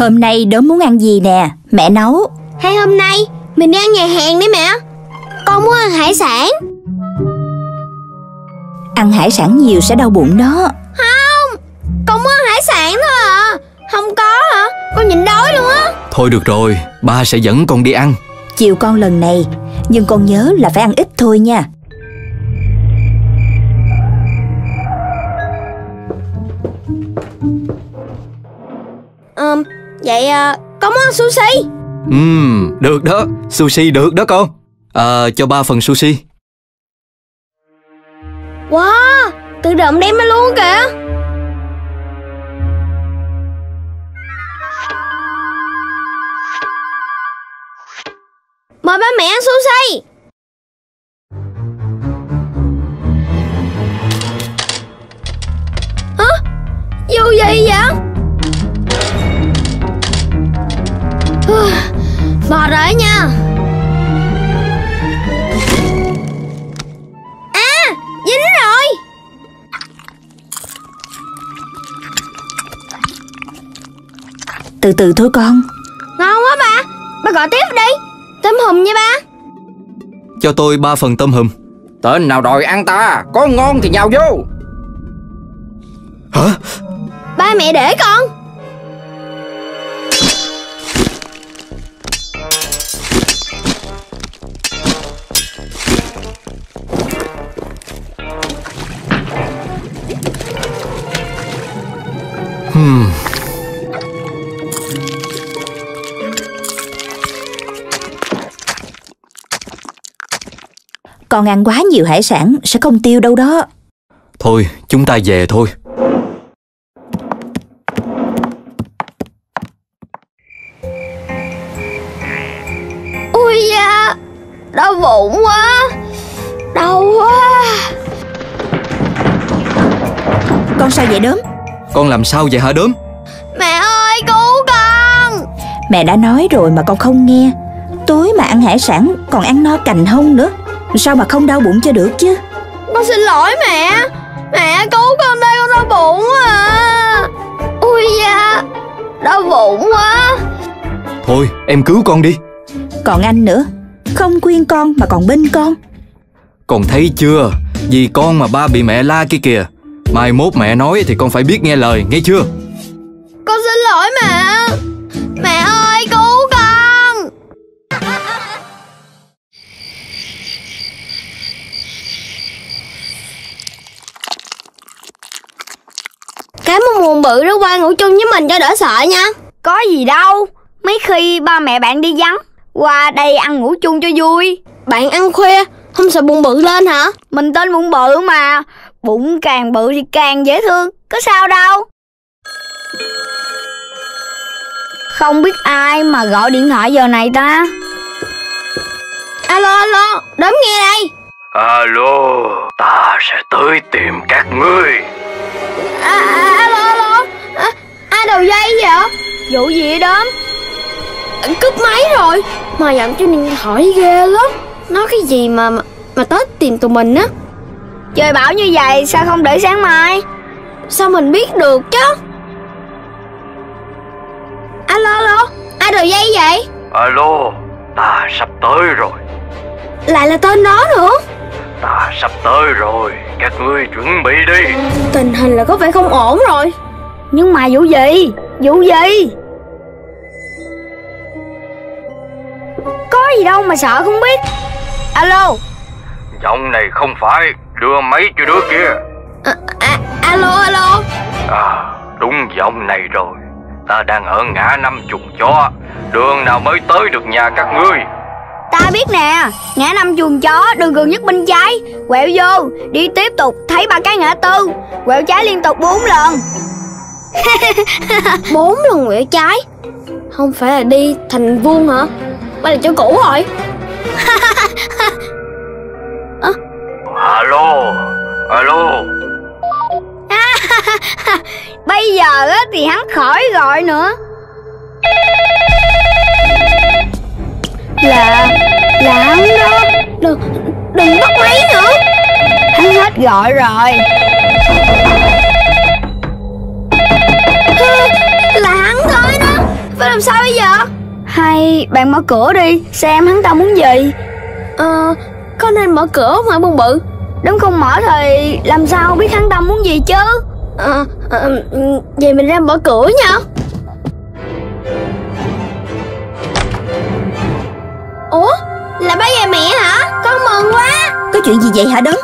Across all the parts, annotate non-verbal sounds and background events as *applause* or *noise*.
Hôm nay đốm muốn ăn gì nè? Mẹ nấu. Hay hôm nay mình đi ăn nhà hàng đi mẹ. Con muốn ăn hải sản. Ăn hải sản nhiều sẽ đau bụng đó. Không Con muốn ăn hải sản thôi à. Không có hả? Con nhịn đói luôn á. Thôi được rồi, ba sẽ dẫn con đi ăn. Chiều con lần này Nhưng con nhớ là phải ăn ít thôi nha. Ừm Vậy à, muốn ăn sushi. Ừm, được đó, sushi được đó con. À, cho ba phần sushi. Wow Tự động đem ra luôn kìa. Mời ba mẹ ăn sushi. Hả? Dù gì vậy? Mệt rồi nha. À Dính rồi. Từ từ thôi con. Ngon quá ba. Ba gọi tiếp đi. Tôm hùm nha ba. Cho tôi ba phần tôm hùm. Tên nào đòi ăn ta? Có ngon thì nhào vô. Hả? Ba mẹ để con Hmm. Con ăn quá nhiều hải sản Sẽ không tiêu đâu đó. Thôi, chúng ta về thôi. Ui da Đau bụng quá Đau quá. Con sao vậy đốm Con làm sao vậy hả đốm? Mẹ ơi cứu con! Mẹ đã nói rồi mà con không nghe. Tối mà ăn hải sản còn ăn no cành hông nữa. Sao mà không đau bụng cho được chứ? Con xin lỗi mẹ. Mẹ cứu con đây con đau bụng à. Ui da Đau bụng quá. Thôi, em cứu con đi. Còn anh nữa. Không khuyên con mà còn binh con. Con thấy chưa? Vì con mà ba bị mẹ la kia kìa Mai mốt mẹ nói thì con phải biết nghe lời, nghe chưa? Con xin lỗi mẹ. Mẹ ơi cứu con Cái một muộn bự đó qua ngủ chung với mình cho đỡ sợ nha. Có gì đâu. Mấy khi ba mẹ bạn đi vắng Qua đây ăn ngủ chung cho vui. Bạn ăn khuya Không sợ bụng bự lên hả? Mình tên bụng bự mà. Bụng càng bự thì càng dễ thương Có sao đâu. Không biết ai mà gọi điện thoại giờ này ta. Alo alo Đốm nghe đây. Alo, ta sẽ tới tìm các ngươi. à, à, Alo alo. À, Ai đầu dây vậy? Vụ gì vậy đốm? Cúp máy rồi. Mà giọng trên điện thoại ghê lắm. Nói cái gì mà mà, mà tới tìm tụi mình á Trời bảo như vậy sao không để sáng mai? Sao mình biết được chứ? Alo alo Ai đầu dây vậy? Alo, ta sắp tới rồi. Lại là tên đó nữa. Ta sắp tới rồi, các ngươi chuẩn bị đi. Tình hình là có vẻ không ổn rồi. Nhưng mà vụ gì? Vụ gì? Có gì đâu mà sợ không biết. Alo. Giọng này không phải, đưa máy cho đứa kia. à, à, Alo alo À, đúng giọng này rồi. Ta đang ở ngã năm trùng chó. Đường nào mới tới được nhà các ngươi? Ta biết nè Ngã năm chuồng chó đường gần nhất bên trái Quẹo vô Đi tiếp tục thấy ba cái ngã tư Quẹo trái liên tục bốn lần *laughs* Bốn lần quẹo trái Không phải là đi thành vuông hả Đây là chỗ cũ rồi *laughs* Bây giờ á, thì hắn khỏi gọi nữa. Là Là hắn đó. Đừng, đừng bắt máy nữa. Hắn hết gọi rồi. *laughs* Là hắn thôi đó. Phải làm sao bây giờ? Hay bạn mở cửa đi. Xem hắn ta muốn gì. Ờ Có nên mở cửa không hả bông bự? Nếu không mở thì làm sao biết hắn ta muốn gì chứ Ờ, Vậy mình ra mở cửa nha. Ủa Là ba già mẹ hả? Con mừng quá. Có chuyện gì vậy hả Đấng?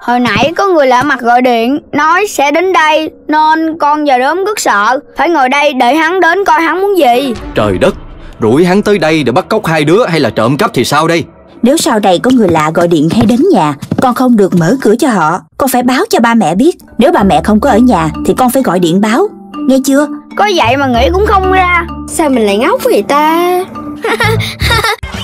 Hồi nãy có người lạ mặt gọi điện Nói sẽ đến đây Nên con và đốm rất sợ. Phải ngồi đây đợi hắn đến coi hắn muốn gì. Trời đất Rủi hắn tới đây để bắt cóc hai đứa hay là trộm cắp thì sao đây nếu sau này có người lạ gọi điện hay đến nhà, Con không được mở cửa cho họ. Con phải báo cho ba mẹ biết. Nếu ba mẹ không có ở nhà, Thì con phải gọi điện báo. Nghe chưa? Có vậy mà nghĩ cũng không ra. Sao mình lại ngốc vậy ta? *laughs*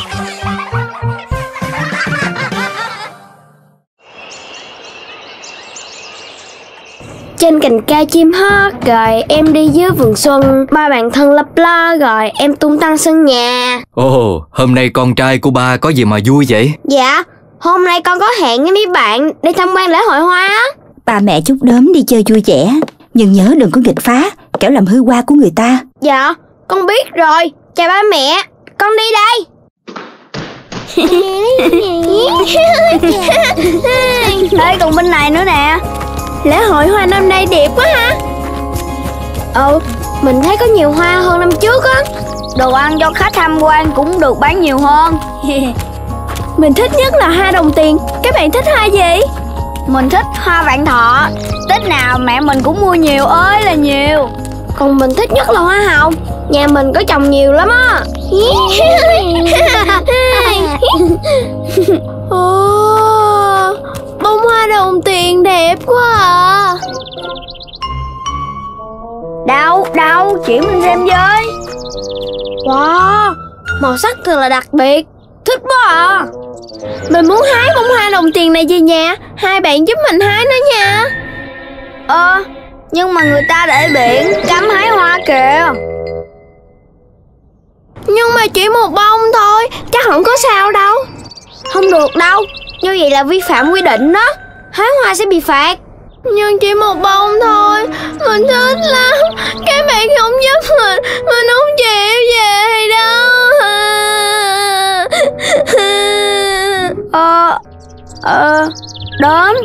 Trên cành cây chim hót Rồi em đi dưới vườn xuân. Ba bạn thân lấp lo Rồi em tung tăng sân nhà. Ồ hôm nay con trai của ba có gì mà vui vậy? Dạ Hôm nay con có hẹn với mấy bạn Đi tham quan lễ hội hoa á. Ba mẹ chúc đốm đi chơi vui vẻ. Nhưng nhớ đừng có nghịch phá Kẻo làm hư hoa của người ta. Dạ con biết rồi. Chào ba mẹ Con đi đây. *laughs* Ê còn bên này nữa nè Lễ hội hoa năm nay đẹp quá ha. Ừ Mình thấy có nhiều hoa hơn năm trước á. Đồ ăn cho khách tham quan cũng được bán nhiều hơn. *laughs* Mình thích nhất là hoa đồng tiền. Các bạn thích hoa gì? Mình thích hoa vạn thọ. Tết nào mẹ mình cũng mua nhiều ơi là nhiều. Còn mình thích nhất là hoa hồng. Nhà mình có trồng nhiều lắm á *laughs* *laughs* quá à. Đâu, đâu, chỉ mình xem với. Wow, màu sắc thật là đặc biệt. Thích quá à. Mình muốn hái bông hoa đồng tiền này về nhà. Hai bạn giúp mình hái nó nha. Ờ, nhưng mà người ta để biển cắm hái hoa kìa. Nhưng mà chỉ một bông thôi Chắc không có sao đâu. Không được đâu Như vậy là vi phạm quy định đó. Hái hoa sẽ bị phạt. Nhưng chỉ một bông thôi. Mình thích lắm. Các bạn không giúp mình Mình không chịu về đâu Ờ, ờ, đốm.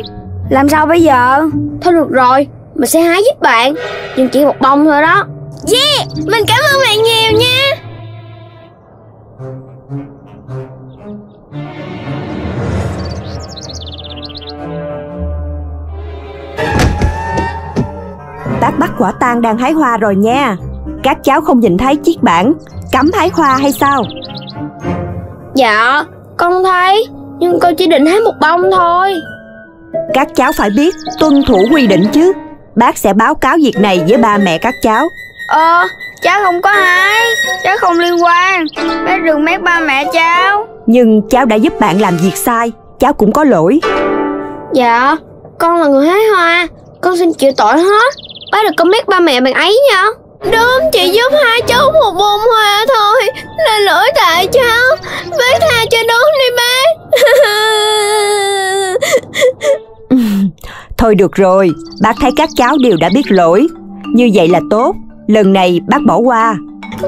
Làm sao bây giờ? Thôi được rồi. Mình sẽ hái giúp bạn. Nhưng chỉ một bông thôi đó. Yeah Mình cảm ơn bạn nhiều nha. Bác bắt quả tang đang hái hoa rồi nha. Các cháu không nhìn thấy chiếc bảng Cấm hái hoa hay sao? Dạ Con thấy Nhưng con chỉ định hái một bông thôi. Các cháu phải biết tuân thủ quy định chứ. Bác sẽ báo cáo việc này với ba mẹ các cháu. Ờ, cháu không có hái Cháu không liên quan. Bác đừng mét ba mẹ cháu. Nhưng cháu đã giúp bạn làm việc sai Cháu cũng có lỗi. Dạ Con là người hái hoa Con xin chịu tội hết Bác đừng có mét ba mẹ bạn ấy nha. Đúng chị giúp hai cháu một bông hoa thôi. Là lỗi tại cháu. Bác tha cho đúng đi bác. *laughs* Thôi được rồi Bác thấy các cháu đều đã biết lỗi. Như vậy là tốt. Lần này bác bỏ qua.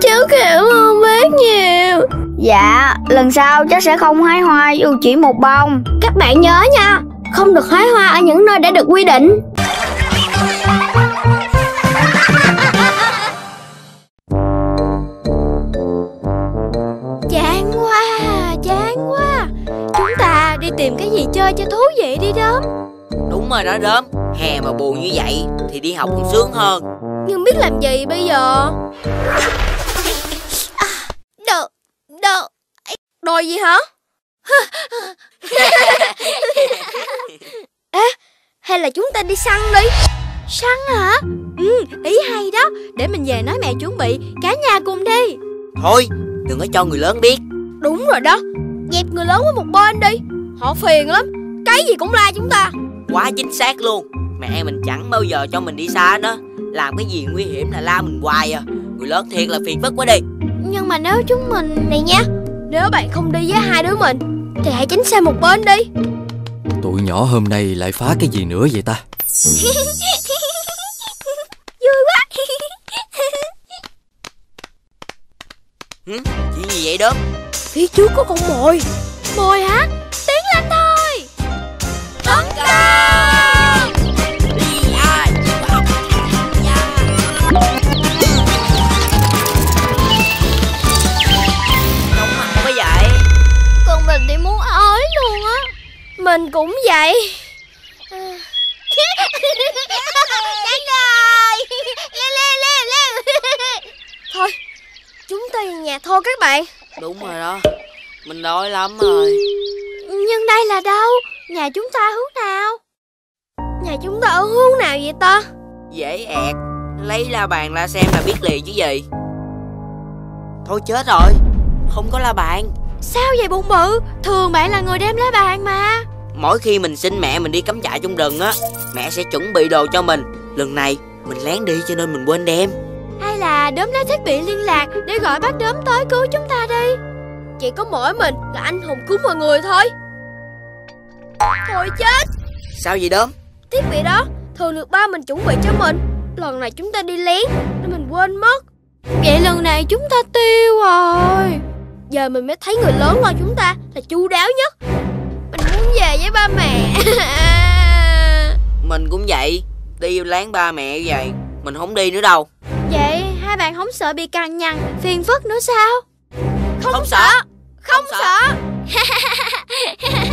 Cháu cảm ơn bác nhiều. Dạ, lần sau cháu sẽ không hái hoa dù chỉ một bông. Các bạn nhớ nha Không được hái hoa ở những nơi đã được quy định tìm cái gì chơi cho thú vị đi đốm Đúng rồi đó đốm Hè mà buồn như vậy Thì đi học còn sướng hơn. Nhưng biết làm gì bây giờ? Đồ, đồ Đồ gì hả? *laughs* Ê, hay là chúng ta đi săn đi. Săn hả? Ừ, ý hay đó. Để mình về nói mẹ chuẩn bị Cả nhà cùng đi. Thôi đừng có cho người lớn biết. Đúng rồi đó. Dẹp người lớn qua một bên đi Họ phiền lắm. Cái gì cũng la chúng ta. Quá chính xác luôn. Mẹ mình chẳng bao giờ cho mình đi xa đó. Làm cái gì nguy hiểm là la mình hoài à. Người lớn thiệt là phiền phức quá đi. Nhưng mà nếu chúng mình Này nha Nếu bạn không đi với hai đứa mình Thì hãy tránh xa một bên đi. Tụi nhỏ hôm nay lại phá cái gì nữa vậy ta? *laughs* Vui quá. Vậy đốm? Phía trước có con mồi. Mồi hả? Tấn công quá vậy Con mình thì muốn ói luôn á. Mình cũng vậy. Nhanh rồi Leo leo leo leo Thôi Chúng ta về nhà thôi các bạn. Đúng rồi đó. Mình đói lắm rồi. Nhưng đây là đâu Nhà chúng ta hướng nào? Nhà chúng ta ở hướng nào vậy ta? Dễ ẹt. Lấy la bàn la xem là biết liền chứ gì? Thôi chết rồi. Không có la bàn. Sao vậy bụng bự? Thường bạn là người đem lá bàn mà. Mỗi khi mình xin mẹ mình đi cắm trại trong rừng á Mẹ sẽ chuẩn bị đồ cho mình. Lần này mình lén đi cho nên mình quên đem. Hay là đốm lấy thiết bị liên lạc Để gọi bác đốm tới cứu chúng ta đi? Chỉ có mỗi mình là anh hùng cứu mọi người thôi Thôi chết. Sao vậy đốm? Thiết bị đó thường được ba mình chuẩn bị cho mình. Lần này chúng ta đi lén Nên mình quên mất. Vậy lần này chúng ta tiêu rồi. Giờ mình mới thấy người lớn lo chúng ta là chu đáo nhất. Mình muốn về với ba mẹ. *laughs* Mình cũng vậy. Đi láng ba mẹ vậy Mình không đi nữa đâu. Vậy hai bạn không sợ bị cằn nhằn Phiền phức nữa sao? Không, Không sợ. sợ. Không Không sợ *laughs*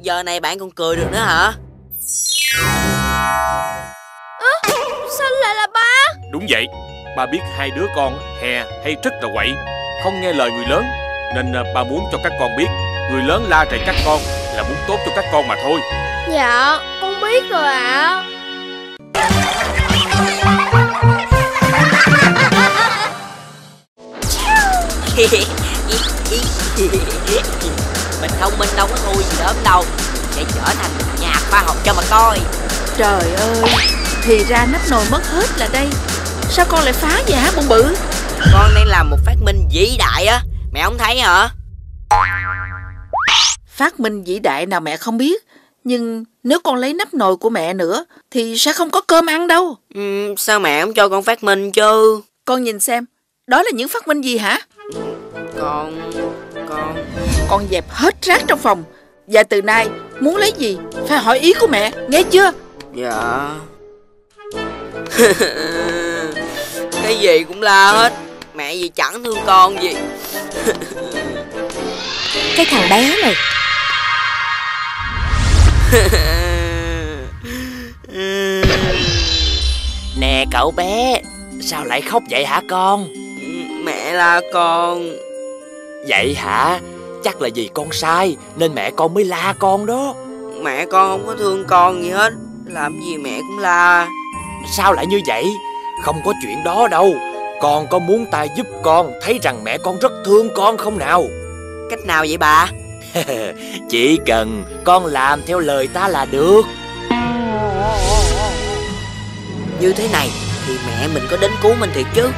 Giờ này bạn còn cười được nữa hả? Sao lại là ba? Đúng vậy. Ba biết hai đứa con hè hay rất là quậy. Không nghe lời người lớn Nên à, ba muốn cho các con biết. Người lớn la rầy các con Là muốn tốt cho các con mà thôi. Dạ con biết rồi ạ *laughs* Mình thông minh đâu có thua gì đốm đâu. Sẽ trở thành nhà khoa học cho mà coi. Trời ơi Thì ra nắp nồi mất hết là đây. Sao con lại phá vậy hả bụng bự? Con đang làm một phát minh vĩ đại á. Mẹ không thấy hả? Phát minh vĩ đại nào mẹ không biết. Nhưng nếu con lấy nắp nồi của mẹ nữa Thì sẽ không có cơm ăn đâu. Ừ, Sao mẹ không cho con phát minh chứ? Con nhìn xem Đó là những phát minh gì hả? Con Con Con dẹp hết rác trong phòng. Và từ nay muốn lấy gì Phải hỏi ý của mẹ nghe chưa? Dạ. *laughs* Cái gì cũng la hết. Mẹ gì chẳng thương con gì. *laughs* Cái thằng bé này. *laughs* Nè cậu bé Sao lại khóc vậy hả con? Mẹ la con. Vậy hả Chắc là vì con sai Nên mẹ con mới la con đó. Mẹ con không có thương con gì hết Làm gì mẹ cũng la. Sao lại như vậy? Không có chuyện đó đâu. Con có muốn ta giúp con Thấy rằng mẹ con rất thương con không nào? Cách nào vậy bà? *laughs* Chỉ cần con làm theo lời ta là được. Như thế này Thì mẹ mình có đến cứu mình thiệt chứ.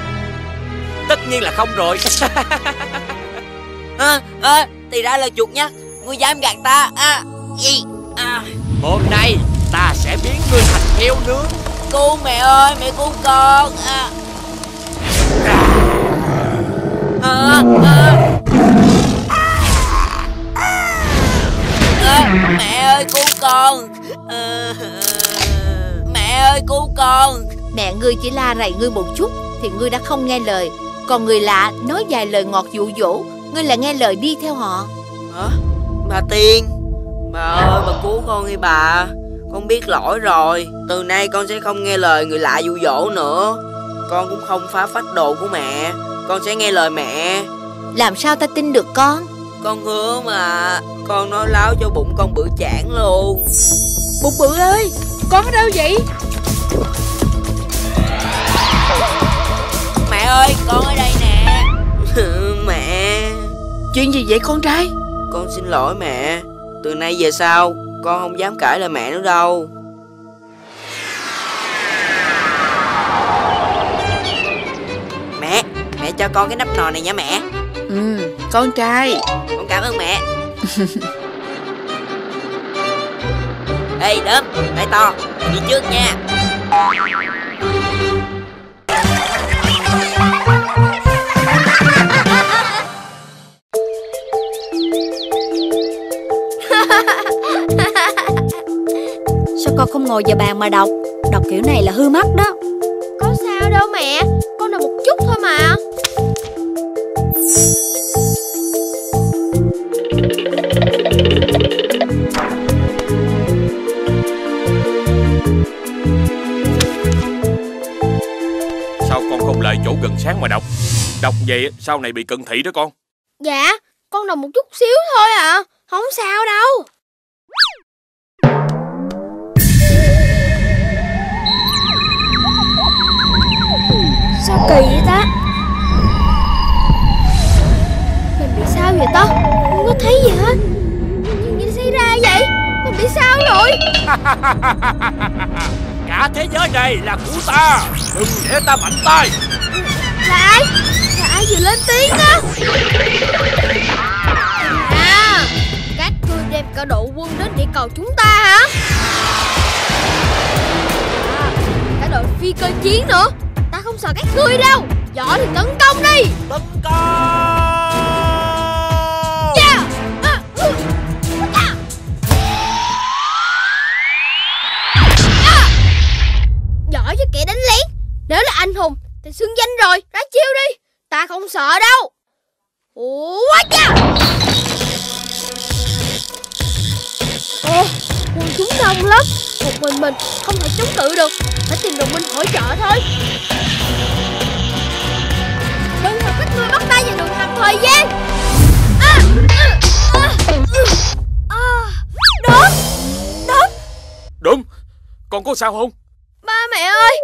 Tất nhiên là không rồi *laughs* à, à, Thì ra là chuột nhá Ngươi dám gạt ta à, gì? À. Hôm nay ta sẽ biến ngươi thành heo nướng Cứu mẹ ơi mẹ cứu con à. À, à. À, mẹ ơi cứu con à, mẹ ơi cứu con Mẹ ngươi chỉ la rầy ngươi một chút Thì ngươi đã không nghe lời Còn người lạ nói vài lời ngọt dụ dỗ Ngươi lại nghe lời đi theo họ. Hả? Bà Tiên. Bà ơi bà cứu con đi bà. Con biết lỗi rồi. Từ nay con sẽ không nghe lời người lạ dụ dỗ nữa. Con cũng không phá phách đồ của mẹ. Con sẽ nghe lời mẹ. Làm sao ta tin được con? Con hứa mà. Con nói láo cho bụng con bự chản luôn. Bụng bự ơi Con ở đâu vậy? Mẹ ơi con ở đây nè. *laughs* Mẹ Chuyện gì vậy con trai? Con xin lỗi mẹ. Từ nay về sau Con không dám cãi lời mẹ nữa đâu. Mẹ Mẹ cho con cái nắp nồi này nha mẹ. Ừ con trai. Con cảm ơn mẹ. Ê đớm Lại to Đi trước nha Sao con không ngồi vào bàn mà đọc? Đọc kiểu này là hư mắt đó. Có sao đâu mẹ Con đọc một chút thôi mà. Sao con không lại chỗ gần sáng mà đọc? Đọc vậy sau này bị cận thị đó con. Dạ Con đọc một chút xíu thôi à. Không sao đâu kỳ vậy ta? Mình bị sao vậy ta? Không có thấy gì hết. Chuyện gì xảy ra vậy? Mình bị sao rồi? *laughs* Cả thế giới này là của ta. Đừng để ta mạnh tay. Là ai? Là ai vừa lên tiếng đó À Các ngươi đem cả đội quân đến địa cầu chúng ta hả? À, Cả đội phi cơ chiến nữa sợ các ngươi đâu. Giỏi thì tấn công đi. Tấn công! Yeah. à, à. À. Giỏi cho kẻ đánh lén. Nếu là anh hùng thì xưng danh rồi. Ra chiêu đi. Ta không sợ đâu. Ủa quá cha. Ồ Quân chúng đông lắm. Một mình mình không thể chống cự được. Phải tìm đồng minh hỗ trợ thôi Ngươi bắt tay vào đường hầm thời gian. À, à, à, à, Đớn Đớn Đúng. Con có sao không? Ba mẹ ơi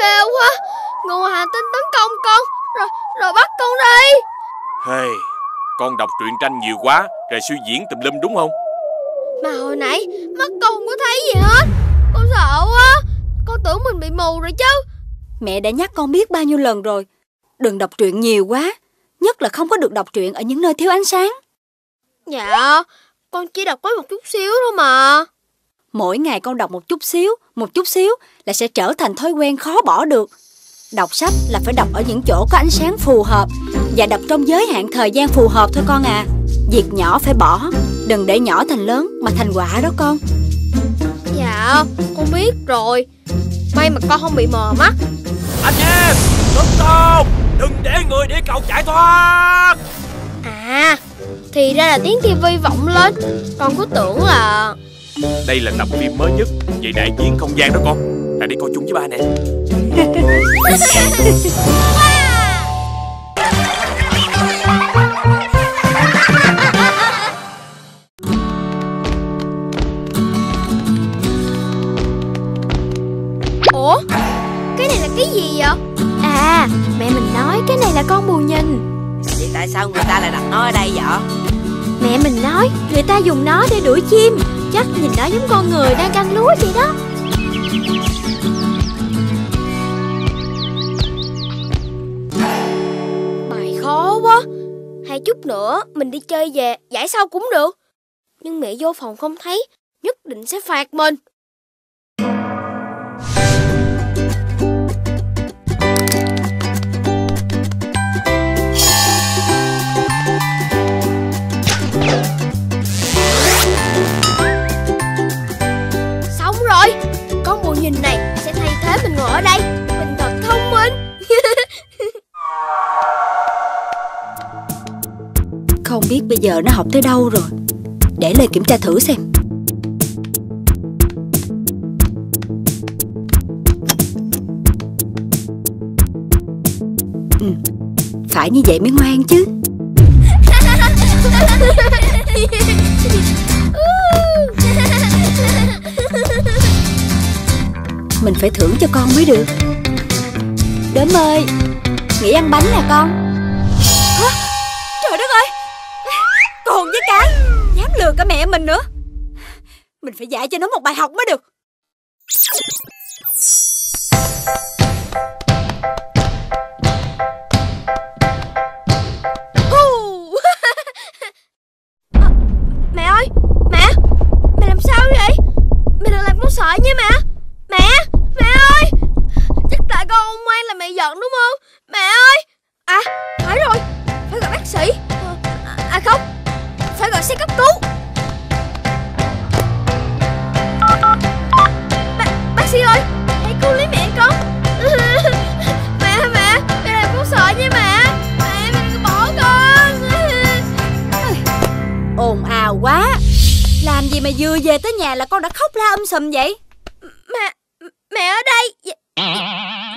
Ghê quá. Người hành tinh tấn công con Rồi rồi bắt con đi. Hey, Con đọc truyện tranh nhiều quá Rồi suy diễn tùm lum đúng không? Mà hồi nãy Mắt con không có thấy gì hết. Con sợ quá. Con tưởng mình bị mù rồi chứ. Mẹ đã nhắc con biết bao nhiêu lần rồi Đừng đọc truyện nhiều quá Nhất là không có được đọc truyện ở những nơi thiếu ánh sáng. Dạ Con chỉ đọc có một chút xíu thôi mà. Mỗi ngày con đọc một chút xíu Một chút xíu là sẽ trở thành thói quen khó bỏ được. Đọc sách là phải đọc ở những chỗ có ánh sáng phù hợp Và đọc trong giới hạn thời gian phù hợp thôi con à. Việc nhỏ phải bỏ Đừng để nhỏ thành lớn mà thành quả đó con. Dạ con biết rồi. May mà con không bị mờ mắt. Anh em Tấn công Đừng để người địa cầu chạy thoát. À Thì ra là tiếng tivi vọng lên. Con cứ tưởng là Đây là tập phim mới nhất. Về đại chiến không gian đó con. Lại đi coi chung với ba nè *laughs* À mẹ mình nói cái này là con bù nhìn. Vậy tại sao người ta lại đặt nó ở đây vậy? Mẹ mình nói người ta dùng nó để đuổi chim. Chắc nhìn nó giống con người đang canh lúa vậy đó. Bài khó quá. Hai chút nữa mình đi chơi về Giải sau cũng được. Nhưng mẹ vô phòng không thấy Nhất định sẽ phạt mình Không biết bây giờ nó học tới đâu rồi. Để lời kiểm tra thử xem. Ừ, Phải như vậy mới ngoan chứ. Mình phải thưởng cho con mới được. Đốm ơi Nghỉ ăn bánh nè con. Lừa cả mẹ mình nữa. Mình phải dạy cho nó một bài học mới được. *laughs* À, mẹ ơi, Mẹ Mẹ làm sao vậy? Mẹ đừng làm con sợ nha Mẹ. Vừa về tới nhà là con đã khóc la um sùm vậy. Mẹ Mẹ ở đây. Vậy,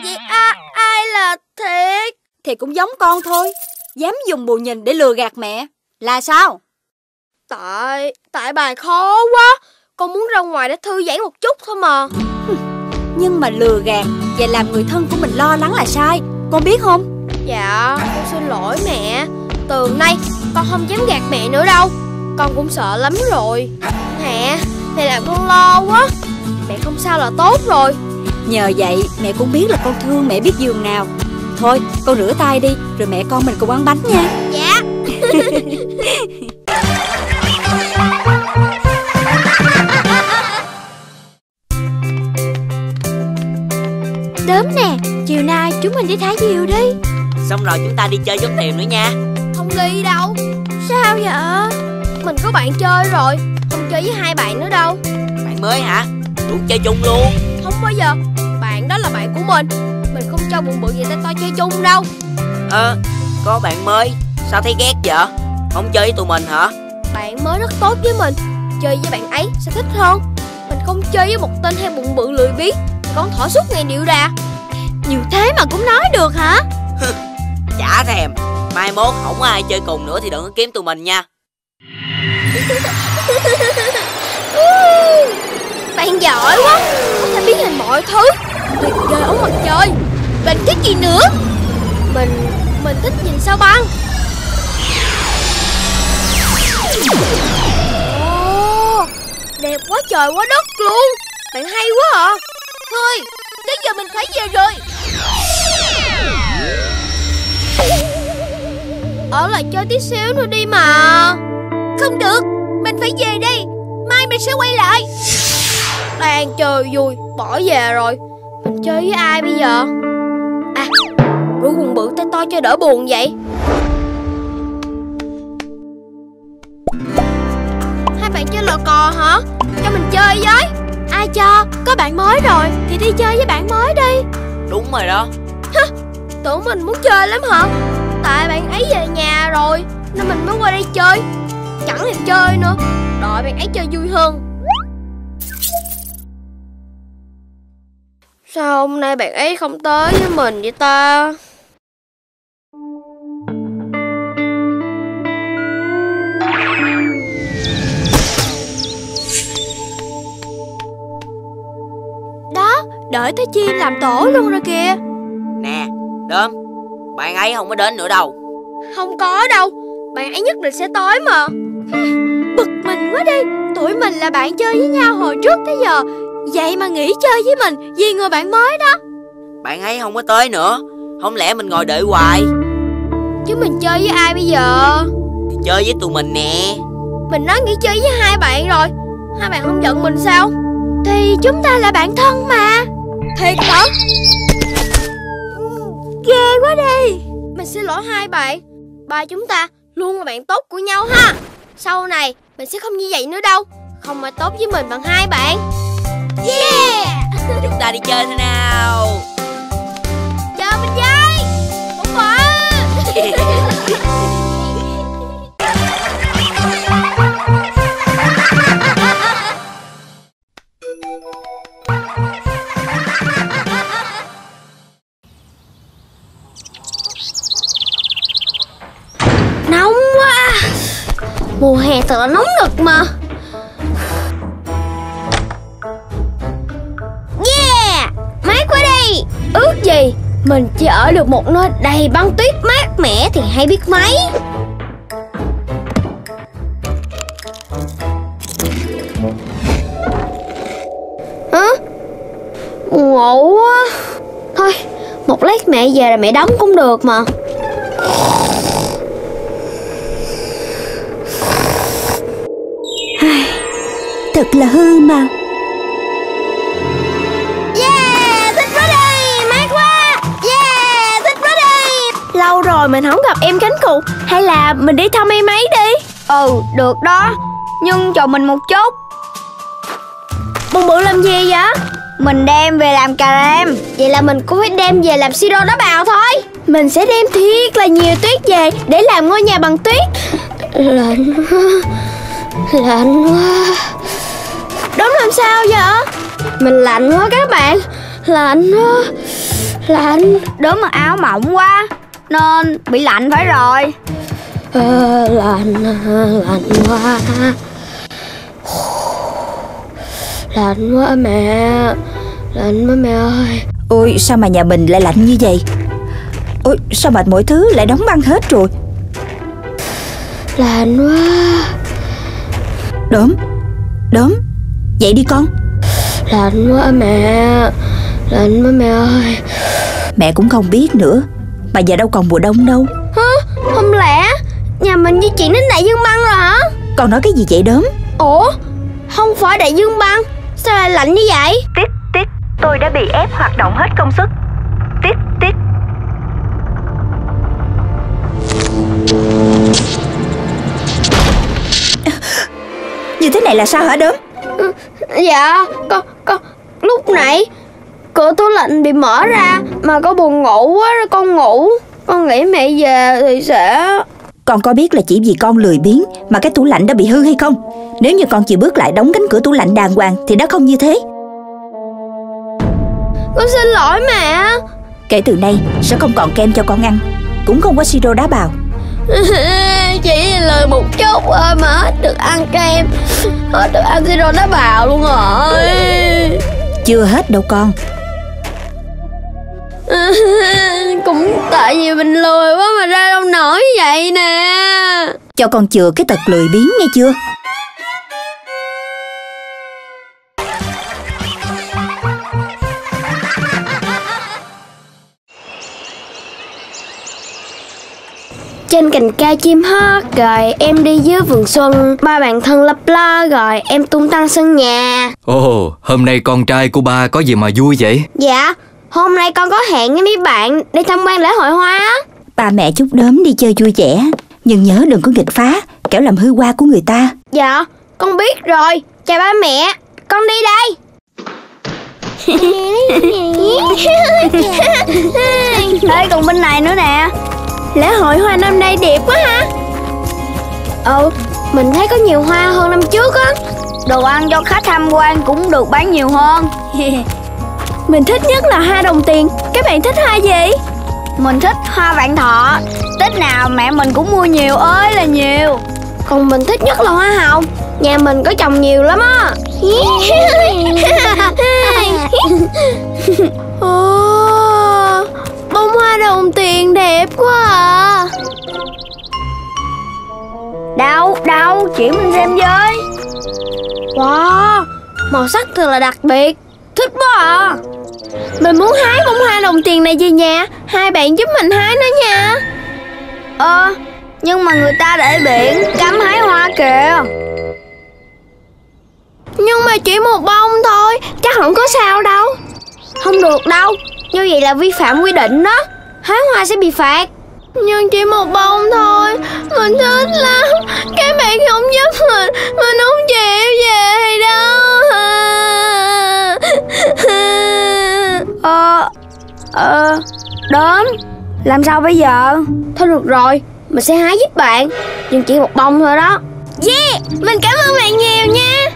vậy à, ai là Thiệt? Thì cũng giống con thôi Dám dùng bù nhìn để lừa gạt mẹ. Là sao? Tại Tại bài khó quá. Con muốn ra ngoài để thư giãn một chút thôi mà. Nhưng mà lừa gạt Và làm người thân của mình lo lắng là sai. Con biết không? Dạ Con xin lỗi mẹ. Từ nay con không dám gạt mẹ nữa đâu. Con cũng sợ lắm rồi Mẹ Mẹ làm con lo quá. Mẹ không sao là tốt rồi. Nhờ vậy mẹ cũng biết là con thương mẹ biết giường nào. Thôi con rửa tay đi Rồi mẹ con mình cùng ăn bánh nha. Dạ. *laughs* Đớm nè Chiều nay chúng mình đi thả diều đi. Xong rồi chúng ta đi chơi chút thềm nữa nha. Không đi đâu. Sao vậy? Mình có bạn chơi rồi chơi với hai bạn nữa đâu. Bạn mới hả? Đủ chơi chung luôn. Không bao giờ. Bạn đó là bạn của mình. Mình không cho bụng bự vậy tay to chơi chung đâu. Ờ, có bạn mới. Sao thấy ghét vậy? Không chơi với tụi mình hả? Bạn mới rất tốt với mình. Chơi với bạn ấy sẽ thích hơn. Mình không chơi với một tên hay bụng bự lười biếng. Con thỏ suốt ngày điệu đà. Nhiều thế mà cũng nói được hả? Chả thèm. Mai mốt không ai chơi cùng nữa thì đừng có kiếm tụi mình nha *laughs* Bạn giỏi quá Có thể biến hình mọi thứ. Tuyệt vời ống mặt trời. Bạn thích gì nữa? Mình Mình thích nhìn sao băng. Ồ, Đẹp quá trời quá đất luôn. Bạn hay quá à. Thôi Tới giờ mình phải về rồi. Ở lại chơi tí xíu nữa đi mà. Không được, Mình phải về đây. Mai mình sẽ quay lại. Đang chơi vui Bỏ về rồi. Mình chơi với ai bây giờ? À Rủ quần bự tay to cho đỡ buồn vậy. Hai bạn chơi lò cò hả? Cho mình chơi với. Ai cho? Có bạn mới rồi Thì đi chơi với bạn mới đi. Đúng rồi đó. Tưởng mình muốn chơi lắm hả? Tại bạn ấy về nhà rồi Nên mình mới qua đây chơi Chẳng thèm chơi nữa. Đợi bạn ấy chơi vui hơn. Sao hôm nay bạn ấy không tới với mình vậy ta? Đó Đợi tới chim làm tổ luôn rồi kìa. Nè Đơm Bạn ấy không có đến nữa đâu. Không có đâu Bạn ấy nhất định sẽ tới mà Bực mình quá đi. Tụi mình là bạn chơi với nhau hồi trước tới giờ. Vậy mà nghỉ chơi với mình Vì người bạn mới đó. Bạn ấy không có tới nữa. Không lẽ mình ngồi đợi hoài? Chứ mình chơi với ai bây giờ? Thì chơi với tụi mình nè. Mình nói nghỉ chơi với hai bạn rồi. Hai bạn không giận mình sao? Thì chúng ta là bạn thân mà. Thiệt hả? Ghê quá đi. Mình xin lỗi hai bạn. Ba chúng ta luôn là bạn tốt của nhau ha Sau này mình sẽ không như vậy nữa đâu. Không ai tốt với mình bằng hai bạn. Yeah! *laughs* Chúng ta đi chơi thôi nào? Chờ mình với Bóng bả Mùa hè thật là nóng nực mà. Yeah! Mát quá đi. Ước gì Mình chỉ ở được một nơi đầy băng tuyết mát mẻ thì hay biết mấy. Hả? Ngủ quá. Thôi, Một lát mẹ về là mẹ đóng cũng được mà. Thật là hư mà. Yeah, thích quá đi, mát quá. Yeah, thích quá đi. Lâu rồi mình không gặp em cánh cụt. Hay là mình đi thăm em ấy đi. Ừ, được đó. Nhưng chờ mình một chút. Bụng bự làm gì vậy? Mình đem về làm cà rem. Vậy là mình cũng phải đem về làm siro đá bào thôi. Mình sẽ đem thiệt là nhiều tuyết về Để làm ngôi nhà bằng tuyết. Lạnh Lạnh quá Đốm làm sao vậy? Mình lạnh quá các bạn. Lạnh quá. Lạnh. Đốm mặc áo mỏng quá. Nên bị lạnh phải rồi. À, Lạnh Lạnh quá. Lạnh quá mẹ. Lạnh quá mẹ ơi. Ôi sao mà nhà mình lại lạnh như vậy? Ôi sao mà mọi thứ lại đóng băng hết rồi? Lạnh quá. Đốm Đốm Dậy đi con. Lạnh quá mẹ Lạnh quá mẹ ơi. Mẹ cũng không biết nữa. Mà giờ đâu còn mùa đông đâu. Hả? Không lẽ Nhà mình di chuyển đến đại dương băng rồi hả? Con nói cái gì vậy đốm Ủa Không phải đại dương băng. Sao lại lạnh như vậy? Tít tít. Tôi đã bị ép hoạt động hết công suất. Tít tít. Như thế này là sao hả đốm Dạ Con con Lúc nãy Cửa tủ lạnh bị mở ra Mà con buồn ngủ quá con ngủ. Con nghĩ mẹ về thì sẽ Con có biết là chỉ vì con lười biếng Mà cái tủ lạnh đã bị hư hay không? Nếu như con chịu bước lại đóng cánh cửa tủ lạnh đàng hoàng Thì nó không như thế. Con xin lỗi mẹ. Kể từ nay sẽ không còn kem cho con ăn Cũng không có siro đá bào *laughs* Chỉ lời một chút thôi mà hết được ăn kem. Hết được ăn siro đá bào luôn rồi. Chưa hết đâu con. *laughs* Cũng tại vì mình lười quá mà ra đâu nổi vậy nè. Cho con chừa cái tật lười biếng nghe chưa Trên cành cây chim hót Rồi em đi dưới vườn xuân. Ba bạn thân lấp lo Rồi em tung tăng sân nhà. Ồ, hôm nay con trai của ba có gì mà vui vậy? Dạ Hôm nay con có hẹn với mấy bạn Đi tham quan lễ hội hoa Ba mẹ chúc đốm đi chơi vui vẻ Nhưng nhớ đừng có nghịch phá Kẻo làm hư hoa của người ta. Dạ con biết rồi. Chào ba mẹ Con đi đây. *laughs* Ê còn bên này nữa nè Lễ hội hoa năm nay đẹp quá ha. Ừ Mình thấy có nhiều hoa hơn năm trước á. Đồ ăn cho khách tham quan cũng được bán nhiều hơn. *laughs* Mình thích nhất là hoa đồng tiền. Các bạn thích hoa gì? Mình thích hoa vạn thọ. Tết nào mẹ mình cũng mua nhiều ơi là nhiều. Còn mình thích nhất là hoa hồng. Nhà mình có trồng nhiều lắm á *laughs* *laughs* đồng tiền đẹp quá à. Đâu, đâu, chỉ mình xem với. Wow, màu sắc thật là đặc biệt. Thích quá à. Mình muốn hái bông hoa đồng tiền này về nhà. Hai bạn giúp mình hái nó nha. Ờ, nhưng mà người ta để biển cấm hái hoa kìa. Nhưng mà chỉ một bông thôi Chắc không có sao đâu. Không được đâu Như vậy là vi phạm quy định đó. Hái hoa sẽ bị phạt. Nhưng chỉ một bông thôi. Mình thích lắm. Các bạn không giúp mình. Mình không chịu về đâu Ờ, ờ, đốm. Làm sao bây giờ? Thôi được rồi. Mình sẽ hái giúp bạn. Nhưng chỉ một bông thôi đó. Yeah Mình cảm ơn bạn nhiều nha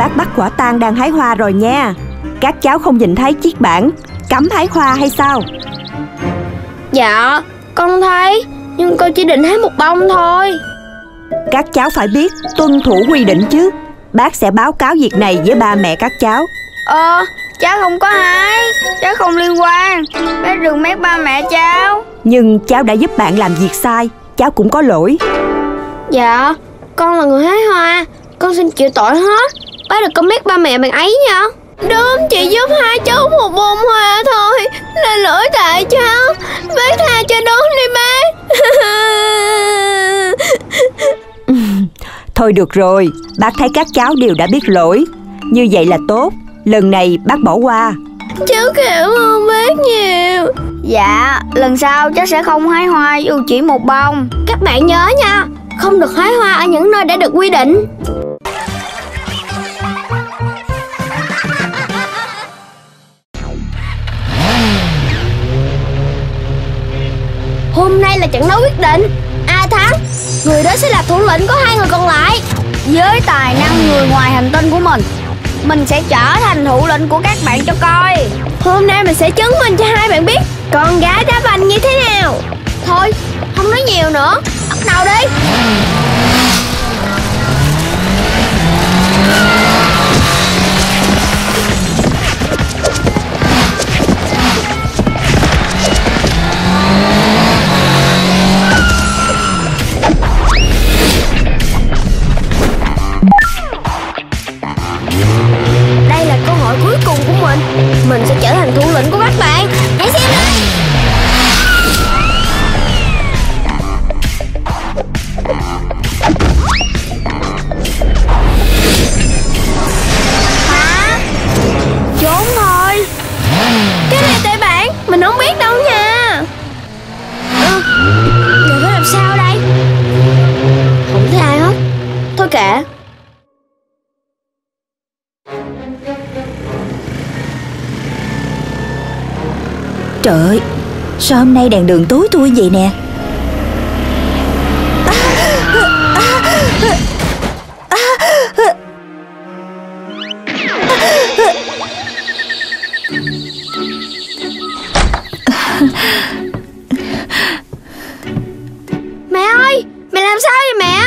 Bác bắt quả tang đang hái hoa rồi nha. Các cháu không nhìn thấy chiếc bảng Cấm hái hoa hay sao? Dạ Con thấy Nhưng con chỉ định hái một bông thôi. Các cháu phải biết tuân thủ quy định chứ. Bác sẽ báo cáo việc này với ba mẹ các cháu. Ờ, cháu không có hái Cháu không liên quan. Bác đừng mét ba mẹ cháu. Nhưng cháu đã giúp bạn làm việc sai Cháu cũng có lỗi. Dạ Con là người hái hoa Con xin chịu tội hết Bác đừng có mét ba mẹ bạn ấy nha. Đúng chị giúp hai cháu một bông hoa thôi. Là lỗi tại cháu. Bác tha cho đúng đi bác. *laughs* Thôi được rồi Bác thấy các cháu đều đã biết lỗi. Như vậy là tốt. Lần này bác bỏ qua. Cháu cảm ơn bác nhiều. Dạ, lần sau cháu sẽ không hái hoa dù chỉ một bông. Các bạn nhớ nha Không được hái hoa ở những nơi đã được quy định là trận đấu quyết định. Ai thắng, Người đó sẽ là thủ lĩnh của hai người còn lại. Với tài năng người ngoài hành tinh của mình Mình sẽ trở thành thủ lĩnh của các bạn cho coi. Hôm nay mình sẽ chứng minh cho hai bạn biết Con gái đá banh như thế nào. Thôi, không nói nhiều nữa, Bắt đầu đi. Sao hôm nay đèn đường tối thui vậy nè? Mẹ ơi Mẹ làm sao vậy mẹ?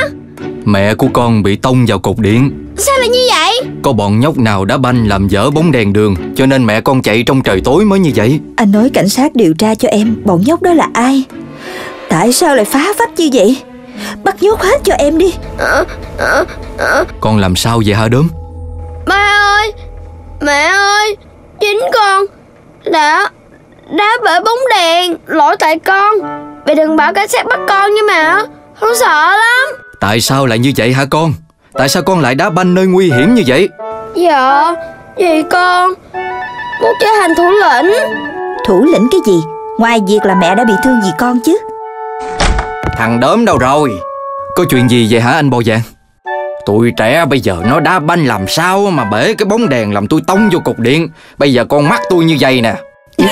Mẹ của con bị tông vào cột điện. Sao lại như vậy Có bọn nhóc nào đã banh làm dở bóng đèn đường Cho nên mẹ con chạy trong trời tối mới như vậy? Anh nói cảnh sát điều tra cho em Bọn nhóc đó là ai? Tại sao lại phá phách như vậy? Bắt nhốt hết cho em đi. Con làm sao vậy hả đốm? Ba ơi Mẹ ơi Chính con Đã Đá bể bóng đèn Lỗi tại con. Mẹ đừng bảo cảnh sát bắt con nha mẹ Con sợ lắm. Tại sao lại như vậy hả con Tại sao con lại đá banh nơi nguy hiểm như vậy? Dạ Vì con Muốn trở thành thủ lĩnh. Thủ lĩnh cái gì? Ngoài việc là mẹ đã bị thương vì con chứ. Thằng đốm đâu rồi? Có chuyện gì vậy hả anh bò vàng? Tụi trẻ bây giờ nó đá banh làm sao mà bể cái bóng đèn làm tôi tông vô cục điện? Bây giờ con mắt tôi như vậy nè. *laughs*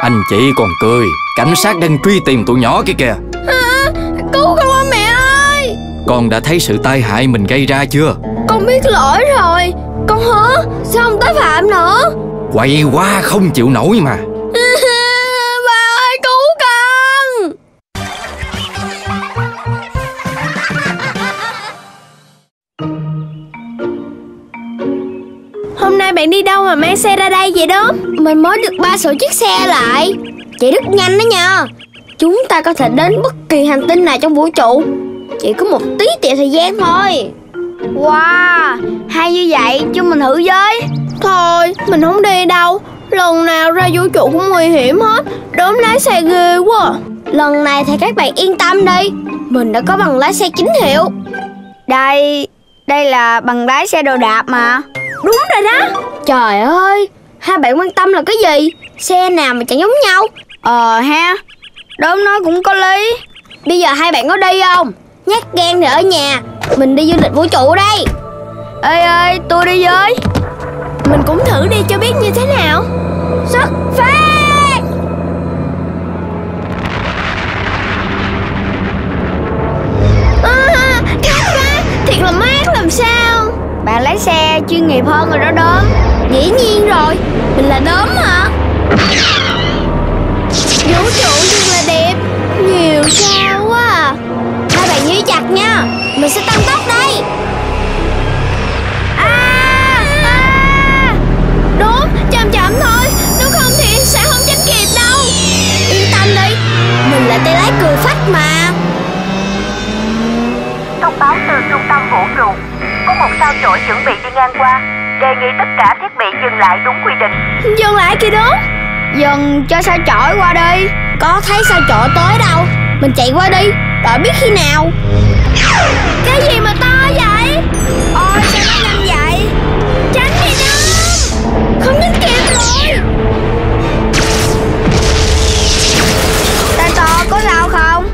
Anh chị còn cười Cảnh sát đang truy tìm tụi nhỏ kia kìa. À, Cứu con ơi mẹ Con đã thấy sự tai hại mình gây ra chưa? Con biết lỗi rồi. Con hứa Sao không tái phạm nữa? Quay quá không chịu nổi mà. *laughs* Bà ơi cứu con. Hôm nay bạn đi đâu mà mang xe ra đây vậy đó? Mình mới được ba sổ chiếc xe lại. Chạy rất nhanh đó nha. Chúng ta có thể đến bất kỳ hành tinh nào trong vũ trụ Chỉ có một tí tẹo thời gian thôi. Wow Hay như vậy cho mình thử với. Thôi mình không đi đâu. Lần nào ra vũ trụ cũng nguy hiểm hết. Đốm lái xe ghê quá. Lần này thì các bạn yên tâm đi. Mình đã có bằng lái xe chính hiệu. Đây Đây là bằng lái xe đồ đạp mà. Đúng rồi đó. Trời ơi Hai bạn quan tâm là cái gì? Xe nào mà chẳng giống nhau? Ờ ha Đốm nói cũng có lý. Bây giờ hai bạn có đi không Nhát gan thì ở nhà. Mình đi du lịch vũ trụ đây. Ê ơi tôi đi với. Mình cũng thử đi cho biết như thế nào. Xuất phát! À, Khát quá. Thiệt là mát làm sao? Bạn lái xe chuyên nghiệp hơn rồi đó đốm. Dĩ nhiên rồi. Mình là đốm hả? Vũ trụ thật là đẹp. Nhiều sao Mình sẽ tăng tốc đây. À, à. Đúng chậm chậm thôi. Nếu không thì sẽ không tránh kịp đâu. Yên tâm đi Mình là tay lái cười phách mà. Thông báo từ trung tâm vũ trụ. Có một sao chổi chuẩn bị đi ngang qua. Đề nghị tất cả thiết bị dừng lại đúng quy định. Dừng lại kìa đúng. Dừng cho sao chổi qua đi. Có thấy sao chổi tới đâu. Mình chạy qua đi. Đợi biết khi nào cái gì mà to vậy? Ôi, sao nó nhanh vậy? Tránh đi đó Không tránh kịp rồi! Tay to có sao không?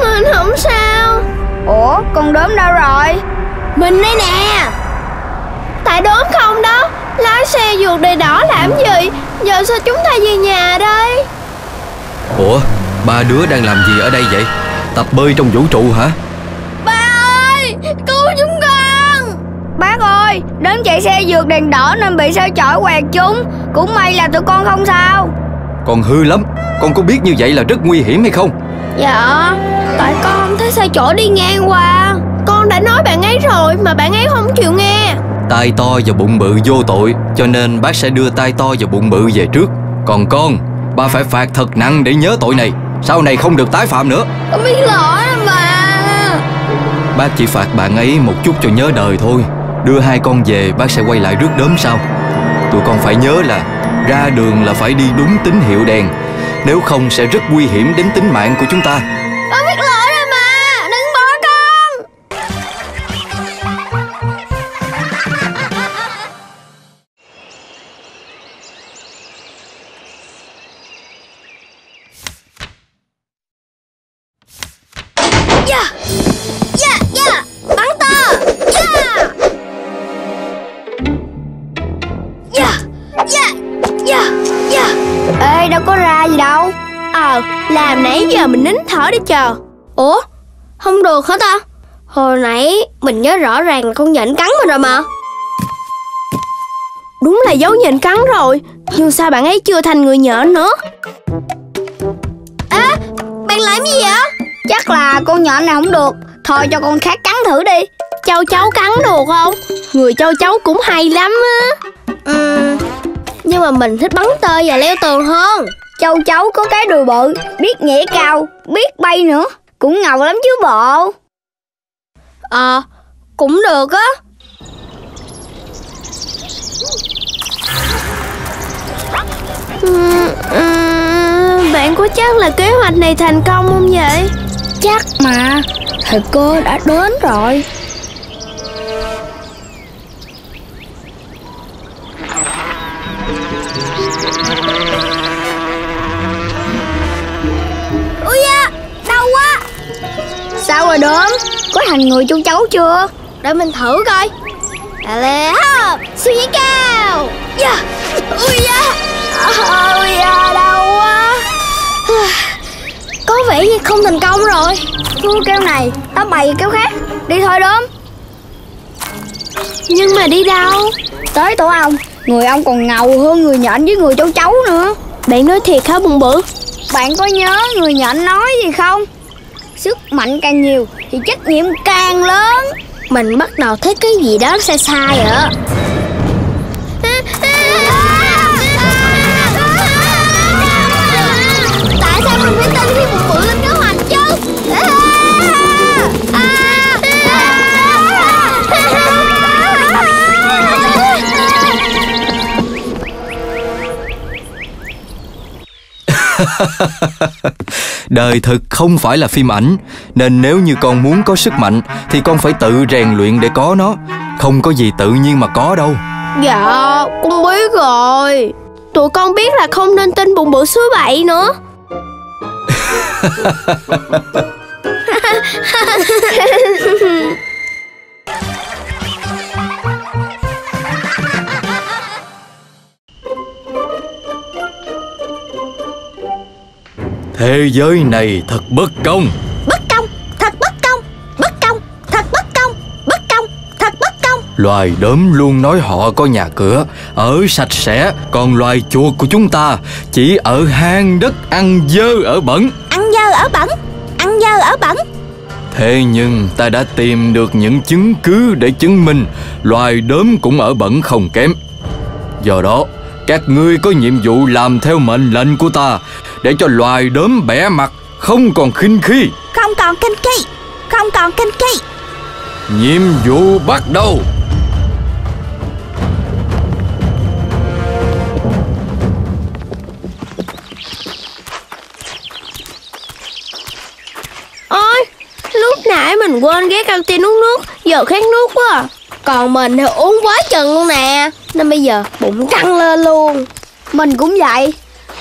Mình không sao. Ủa, con đốm đâu rồi? Mình đây nè. Tại đốm không đó. Lái xe vượt đèn đỏ làm gì? Giờ sao chúng ta về nhà đây? Ủa, ba đứa đang làm gì ở đây vậy? Tập bơi trong vũ trụ hả? Bác ơi Đến chạy xe vượt đèn đỏ nên bị sao chổi quẹt chúng. Cũng may là tụi con không sao. Con hư lắm Con có biết như vậy là rất nguy hiểm hay không? Dạ Tại con thấy xe chổi đi ngang qua. Con đã nói bạn ấy rồi Mà bạn ấy không chịu nghe. Tai to và bụng bự vô tội Cho nên bác sẽ đưa tai to và bụng bự về trước. Còn con Ba phải phạt thật nặng để nhớ tội này. Sau này không được tái phạm nữa. Con biết lỗi mà. Bác chỉ phạt bạn ấy một chút cho nhớ đời thôi Đưa hai con về, bác sẽ quay lại rước đốm sau. Tụi con phải nhớ là Ra đường là phải đi đúng tín hiệu đèn. Nếu không sẽ rất nguy hiểm đến tính mạng của chúng ta. Con biết lỗi chờ. Ủa? Không được hả ta? Hồi nãy mình nhớ rõ ràng là con nhện cắn mình rồi mà. Đúng là dấu nhện cắn rồi. Nhưng sao bạn ấy chưa thành người nhện nữa? À Bạn làm gì vậy? Chắc là con nhện này không được. Thôi cho con khác cắn thử đi. Châu cháu cắn được không? Người châu cháu cũng hay lắm á. Ừ, Nhưng mà mình thích bắn tơ và leo tường hơn. Châu chấu có cái đùi bự Biết nhảy cao Biết bay nữa. Cũng ngầu lắm chứ bộ. Ờ Cũng được á. Bạn có chắc là kế hoạch này thành công không vậy? Chắc mà. Thời cơ đã đến rồi Sao rồi đốm? Có thành người chú cháu chưa? Để mình thử coi. Lê hấp Suy nhảy cao. Yeah Ui da. Ờ, ui da, đau quá. Có vẻ như không thành công rồi. Thua kêu này, Tao bày kêu khác. Đi thôi, đốm. Nhưng mà đi đâu? Tới tổ ông Người ông còn ngầu hơn người nhện với người cháu cháu nữa. Bạn nói thiệt hả bụng bự? Bạn có nhớ người nhện nói gì không? Sức mạnh càng nhiều Thì trách nhiệm càng lớn. Mình bắt đầu thấy cái gì đó sai sai rồi á. *laughs* Đời thực không phải là phim ảnh Nên nếu như con muốn có sức mạnh Thì con phải tự rèn luyện để có nó. Không có gì tự nhiên mà có đâu. Dạ con biết rồi. Tụi con biết là không nên tin bụng bự suối bậy nữa *laughs* *laughs* Thế giới này thật bất công. Bất công, thật bất công Bất công, thật bất công Bất công, thật bất công. Loài đốm luôn nói họ có nhà cửa Ở sạch sẽ Còn loài chuột của chúng ta Chỉ ở hang đất ăn dơ ở bẩn. Ăn dơ ở bẩn Ăn dơ ở bẩn. Thế nhưng ta đã tìm được những chứng cứ để chứng minh loài đốm cũng ở bẩn không kém. Do đó, các ngươi có nhiệm vụ làm theo mệnh lệnh của ta để cho loài đốm bẻ mặt không còn khinh khi. Không còn kinh khi Không còn kinh khi Nhiệm vụ bắt đầu. Ôi Lúc nãy mình quên ghé căng tin uống nước Giờ khát nước quá à. Còn mình thì uống quá chừng luôn nè Nên bây giờ bụng căng lên luôn. Mình cũng vậy.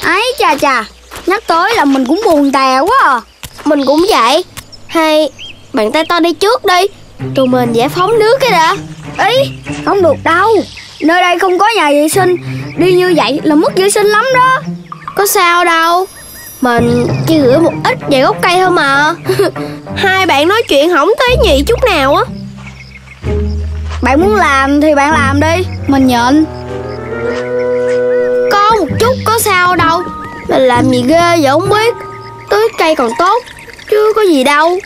Ấy chà chà. Nhắc tới là mình cũng buồn tè quá à. Mình cũng vậy. Hay bạn tay to đi trước đi. Tụi mình giải phóng nước cái đã. Ý không được đâu. Nơi đây không có nhà vệ sinh. Đi như vậy là mất vệ sinh lắm đó. Có sao đâu. Mình chỉ gửi một ít về gốc cây thôi mà. *laughs* Hai bạn nói chuyện không thấy nhị chút nào á bạn muốn làm thì bạn làm đi. Mình nhịn Có một chút có sao đâu. Mình làm gì ghê vậy không biết. Tưới cây còn tốt, Chứ có gì đâu.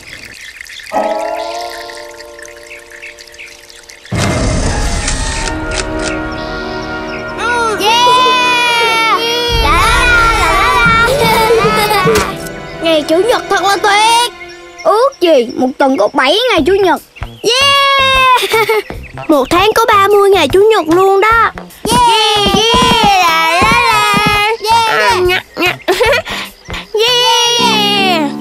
Ngày Chủ nhật thật là tuyệt. Ước gì một tuần có 7 ngày Chủ nhật. Yeah! Một tháng có 30 ngày Chủ nhật luôn đó. Yeah Yeah la, la, la. À, nhạc, nhạc. *laughs* Yeah yeah.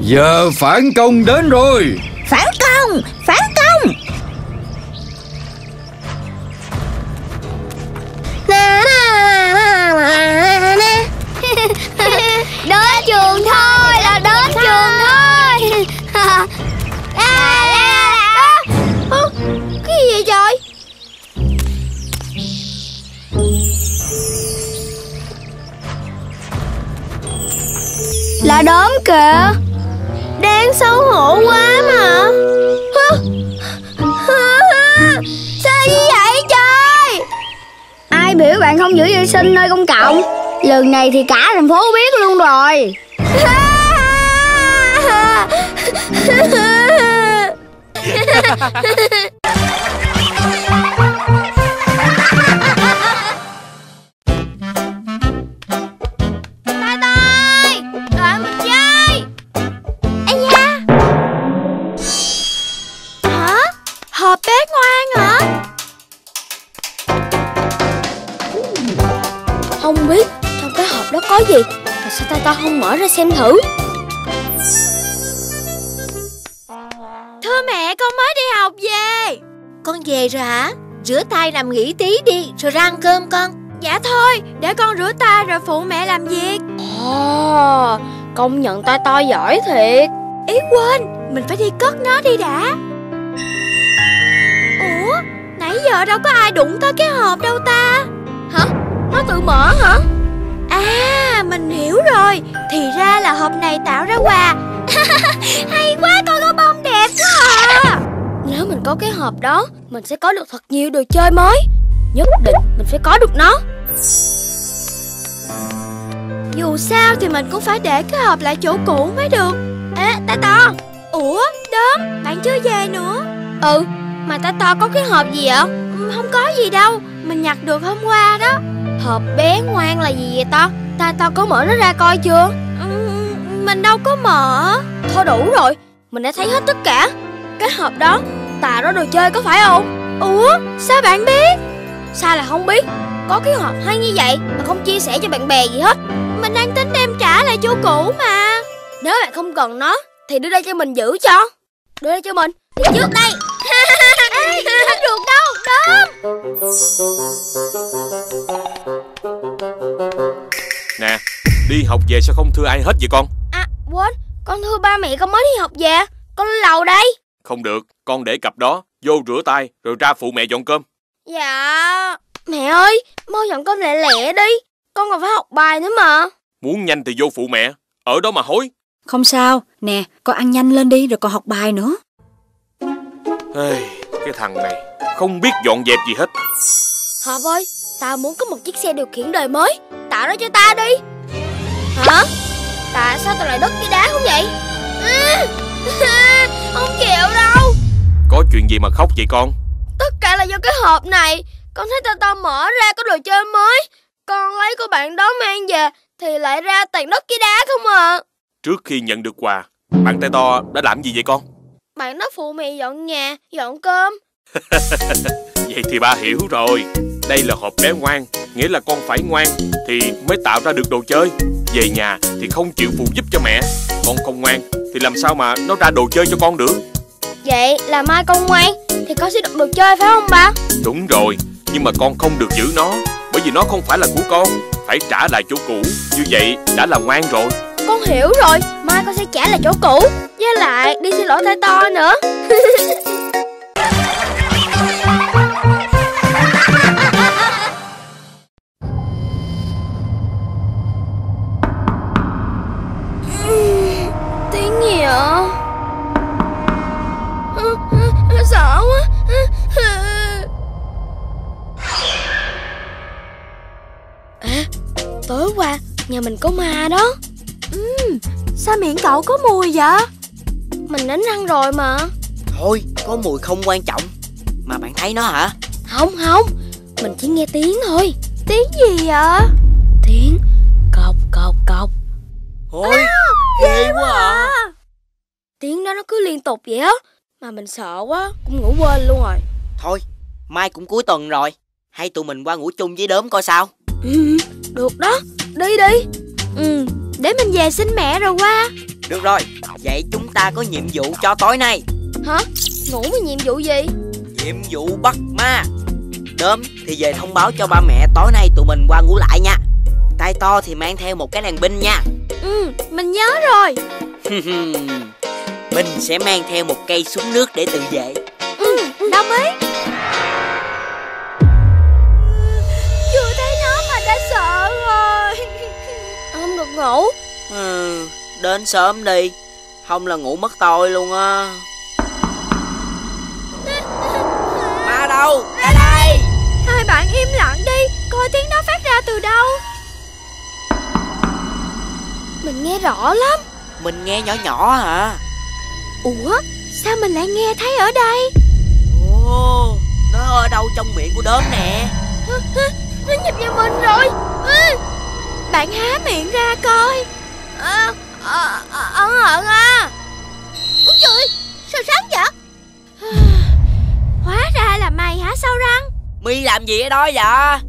Giờ phản công đến rồi. Phản công Phản công *laughs* Đến trường thôi là đến trường thôi. *laughs* À, à, Ơ, Cái gì vậy trời? Là đốm kìa. Đáng xấu hổ quá mà? Sao như vậy trời? Ai biểu bạn không giữ vệ sinh nơi công cộng Lần này thì cả thành phố biết luôn rồi. *laughs* gì? Mà sao tay tay không mở ra xem thử? Thưa mẹ con mới đi học về. Con về rồi hả? Rửa tay nằm nghỉ tí đi Rồi ra ăn cơm con. Dạ thôi Để con rửa tay rồi phụ mẹ làm việc. Ồ Công nhận tay to giỏi thiệt. Ý quên Mình phải đi cất nó đi đã. Ủa Nãy giờ đâu có ai đụng tới cái hộp đâu ta? Hả? Nó tự mở hả À mình hiểu rồi. Thì ra là hộp này tạo ra quà. *laughs* Hay quá con có bông đẹp quá à. Nếu mình có cái hộp đó Mình sẽ có được thật nhiều đồ chơi mới. Nhất định mình phải có được nó. Dù sao thì mình cũng phải để cái hộp lại chỗ cũ mới được. Ê, ta to. Ủa, đớm, bạn chưa về nữa. Ừ, mà ta to có cái hộp gì vậy? Ừ, không có gì đâu, mình nhặt được hôm qua đó. Hộp bé ngoan là gì vậy ta? Ta to có mở nó ra coi chưa? Ừ, mình đâu có mở Thôi đủ rồi, mình đã thấy hết tất cả Cái hộp đó, tà đó đồ chơi có phải không? Ủa, sao bạn biết? Sao là không biết Có cái hộp hay như vậy mà không chia sẻ cho bạn bè gì hết Mình đang tính đem trả lại chỗ cũ mà Nếu bạn không cần nó Thì đưa đây cho mình giữ cho Đưa đây cho mình Đi trước đây *laughs* Ê, Không được đâu Đốm Nè Đi học về sao không thưa ai hết vậy con? À quên Con thưa ba mẹ con mới đi học về. Con lên lầu đây. Không được Con để cặp đó Vô rửa tay Rồi ra phụ mẹ dọn cơm. Dạ. Mẹ ơi Mau dọn cơm lẹ lẹ đi. Con còn phải học bài nữa mà. Muốn nhanh thì vô phụ mẹ Ở đó mà hối. Không sao, nè, con ăn nhanh lên đi rồi còn học bài nữa. Ê, Cái thằng này Không biết dọn dẹp gì hết. Hợp ơi Tao muốn có một chiếc xe điều khiển đời mới. Tạo nó cho ta đi. Hả? Tại sao tao lại đất với đá không vậy? À, *laughs* Không chịu đâu. Có chuyện gì mà khóc vậy con? Tất cả là do cái hộp này. Con thấy tao tao mở ra có đồ chơi mới. Con lấy của bạn đó mang về Thì lại ra toàn đất với đá không à? Trước khi nhận được quà Bạn tay to đã làm gì vậy con? Bạn đó phụ mẹ dọn nhà Dọn cơm *laughs* Vậy thì ba hiểu rồi. Đây là hộp bé ngoan Nghĩa là con phải ngoan Thì mới tạo ra được đồ chơi. Về nhà thì không chịu phụ giúp cho mẹ Con không ngoan Thì làm sao mà nó ra đồ chơi cho con được? Vậy là mai con ngoan Thì con sẽ được đồ chơi phải không ba? Đúng rồi Nhưng mà con không được giữ nó Bởi vì nó không phải là của con Phải trả lại chỗ cũ. Như vậy đã là ngoan rồi. Con hiểu rồi Mai con sẽ trả lại chỗ cũ Với lại đi xin lỗi tay to nữa *laughs* quá à, Tối qua nhà mình có ma đó. Ừ, Sao miệng cậu có mùi vậy? Mình đánh răng rồi mà. Thôi có mùi không quan trọng. Mà bạn thấy nó hả? Không không. Mình chỉ nghe tiếng thôi. Tiếng gì vậy? Tiếng cọc cọc cọc. Ôi à, ghê, quá à. à. Tiếng đó nó cứ liên tục vậy á. Mà mình sợ quá Cũng ngủ quên luôn rồi. Thôi mai cũng cuối tuần rồi. Hay tụi mình qua ngủ chung với đốm coi sao. Ừ, Được đó. Đi đi. Ừ, để mình về xin mẹ rồi qua. Được rồi Vậy chúng ta có nhiệm vụ cho tối nay. Hả? Ngủ với nhiệm vụ gì? Nhiệm vụ bắt ma. Đốm thì về thông báo cho ba mẹ tối nay tụi mình qua ngủ lại nha. Tay to thì mang theo một cái đèn pin nha. Ừ, mình nhớ rồi *laughs* Minh sẽ mang theo một cây súng nước để tự vệ. Ừ, đồng ý Chưa thấy nó mà đã sợ rồi. Không được ngủ. Ừ, Đến sớm đi. Không là ngủ mất tôi luôn á. *laughs* Ma đâu? Ra đây. Hai bạn im lặng đi. Coi tiếng đó phát ra từ đâu. Mình nghe rõ lắm. Mình nghe nhỏ nhỏ hả Ủa Sao mình lại nghe thấy ở đây? Ồ Nó ở đâu trong miệng của đốm nè? *laughs* Nó nhập vào mình rồi. Ừ. Bạn há miệng ra coi. À, Ẩn ẩn à Ôi trời Sao sáng vậy? *sighs* Hóa ra là mày hả sao răng? Mi làm gì ở đó vậy?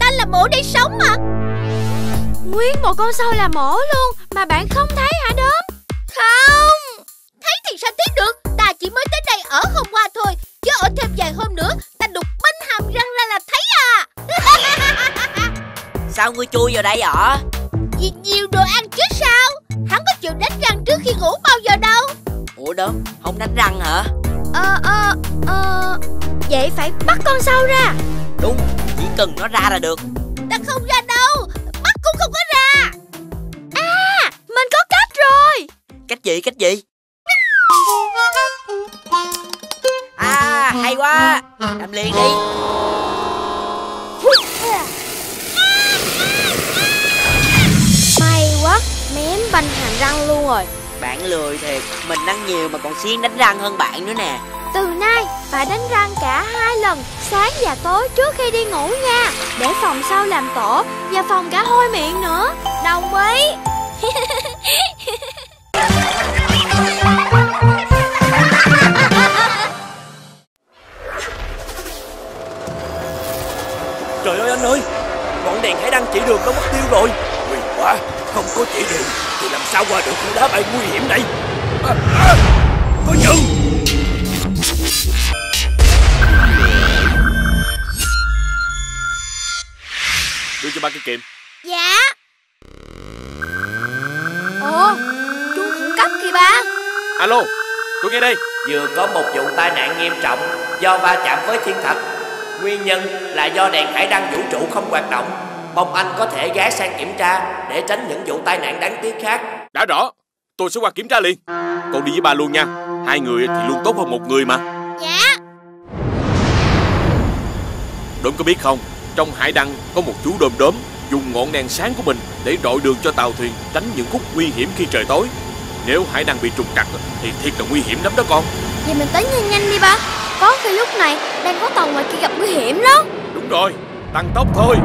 Ta là mổ để sống mà. Nguyên một con sâu là mổ luôn Mà bạn không thấy hả đốm Không Thì sao biết được? Ta chỉ mới tới đây ở hôm qua thôi Chứ ở thêm vài hôm nữa Ta đục bánh hàm răng ra là thấy à. *laughs* Sao ngươi chui vào đây hả Vì nhiều đồ ăn chứ sao? Hắn có chịu đánh răng trước khi ngủ bao giờ đâu. Ủa đốm Không đánh răng hả? Ờ ờ ờ Vậy phải bắt con sâu ra. Đúng Chỉ cần nó ra là được. Ta không ra đâu Bắt cũng không có ra. À Mình có cách rồi. Cách gì cách gì À hay quá. Làm liền đi. May quá Mém banh hàm răng luôn rồi. Bạn lười thiệt. Mình ăn nhiều mà còn siêng đánh răng hơn bạn nữa nè. Từ nay phải đánh răng cả hai lần Sáng và tối trước khi đi ngủ nha. Để phòng sau làm tổ Và phòng cả hôi miệng nữa. Đồng ý *laughs* Trời ơi anh ơi Ngọn đèn hải đăng chỉ đường nó mất tiêu rồi. Nguy quá Không có chỉ đường Thì làm sao qua được khu đá bay nguy hiểm đây à, à, Có chừng Đưa cho ba cái kìm. Dạ. Ồ Chú khẩn cấp kìa ba. Alo Tôi nghe đây. Vừa có một vụ tai nạn nghiêm trọng Do va chạm với thiên thạch Nguyên nhân là do đèn hải đăng vũ trụ không hoạt động. Mong anh có thể ghé sang kiểm tra Để tránh những vụ tai nạn đáng tiếc khác. Đã rõ. Tôi sẽ qua kiểm tra liền. Con đi với ba luôn nha. Hai người thì luôn tốt hơn một người mà. Dạ. Đốm có biết không Trong hải đăng có một chú đom đóm Dùng ngọn đèn sáng của mình Để rọi đường cho tàu thuyền Tránh những khúc nguy hiểm khi trời tối Nếu hải đăng bị trục trặc Thì thiệt là nguy hiểm lắm đó con. Vậy mình tới nhanh nhanh đi ba. Có khi lúc này đang có tàu ngoài kia gặp nguy hiểm đó Đúng rồi Tăng tốc thôi.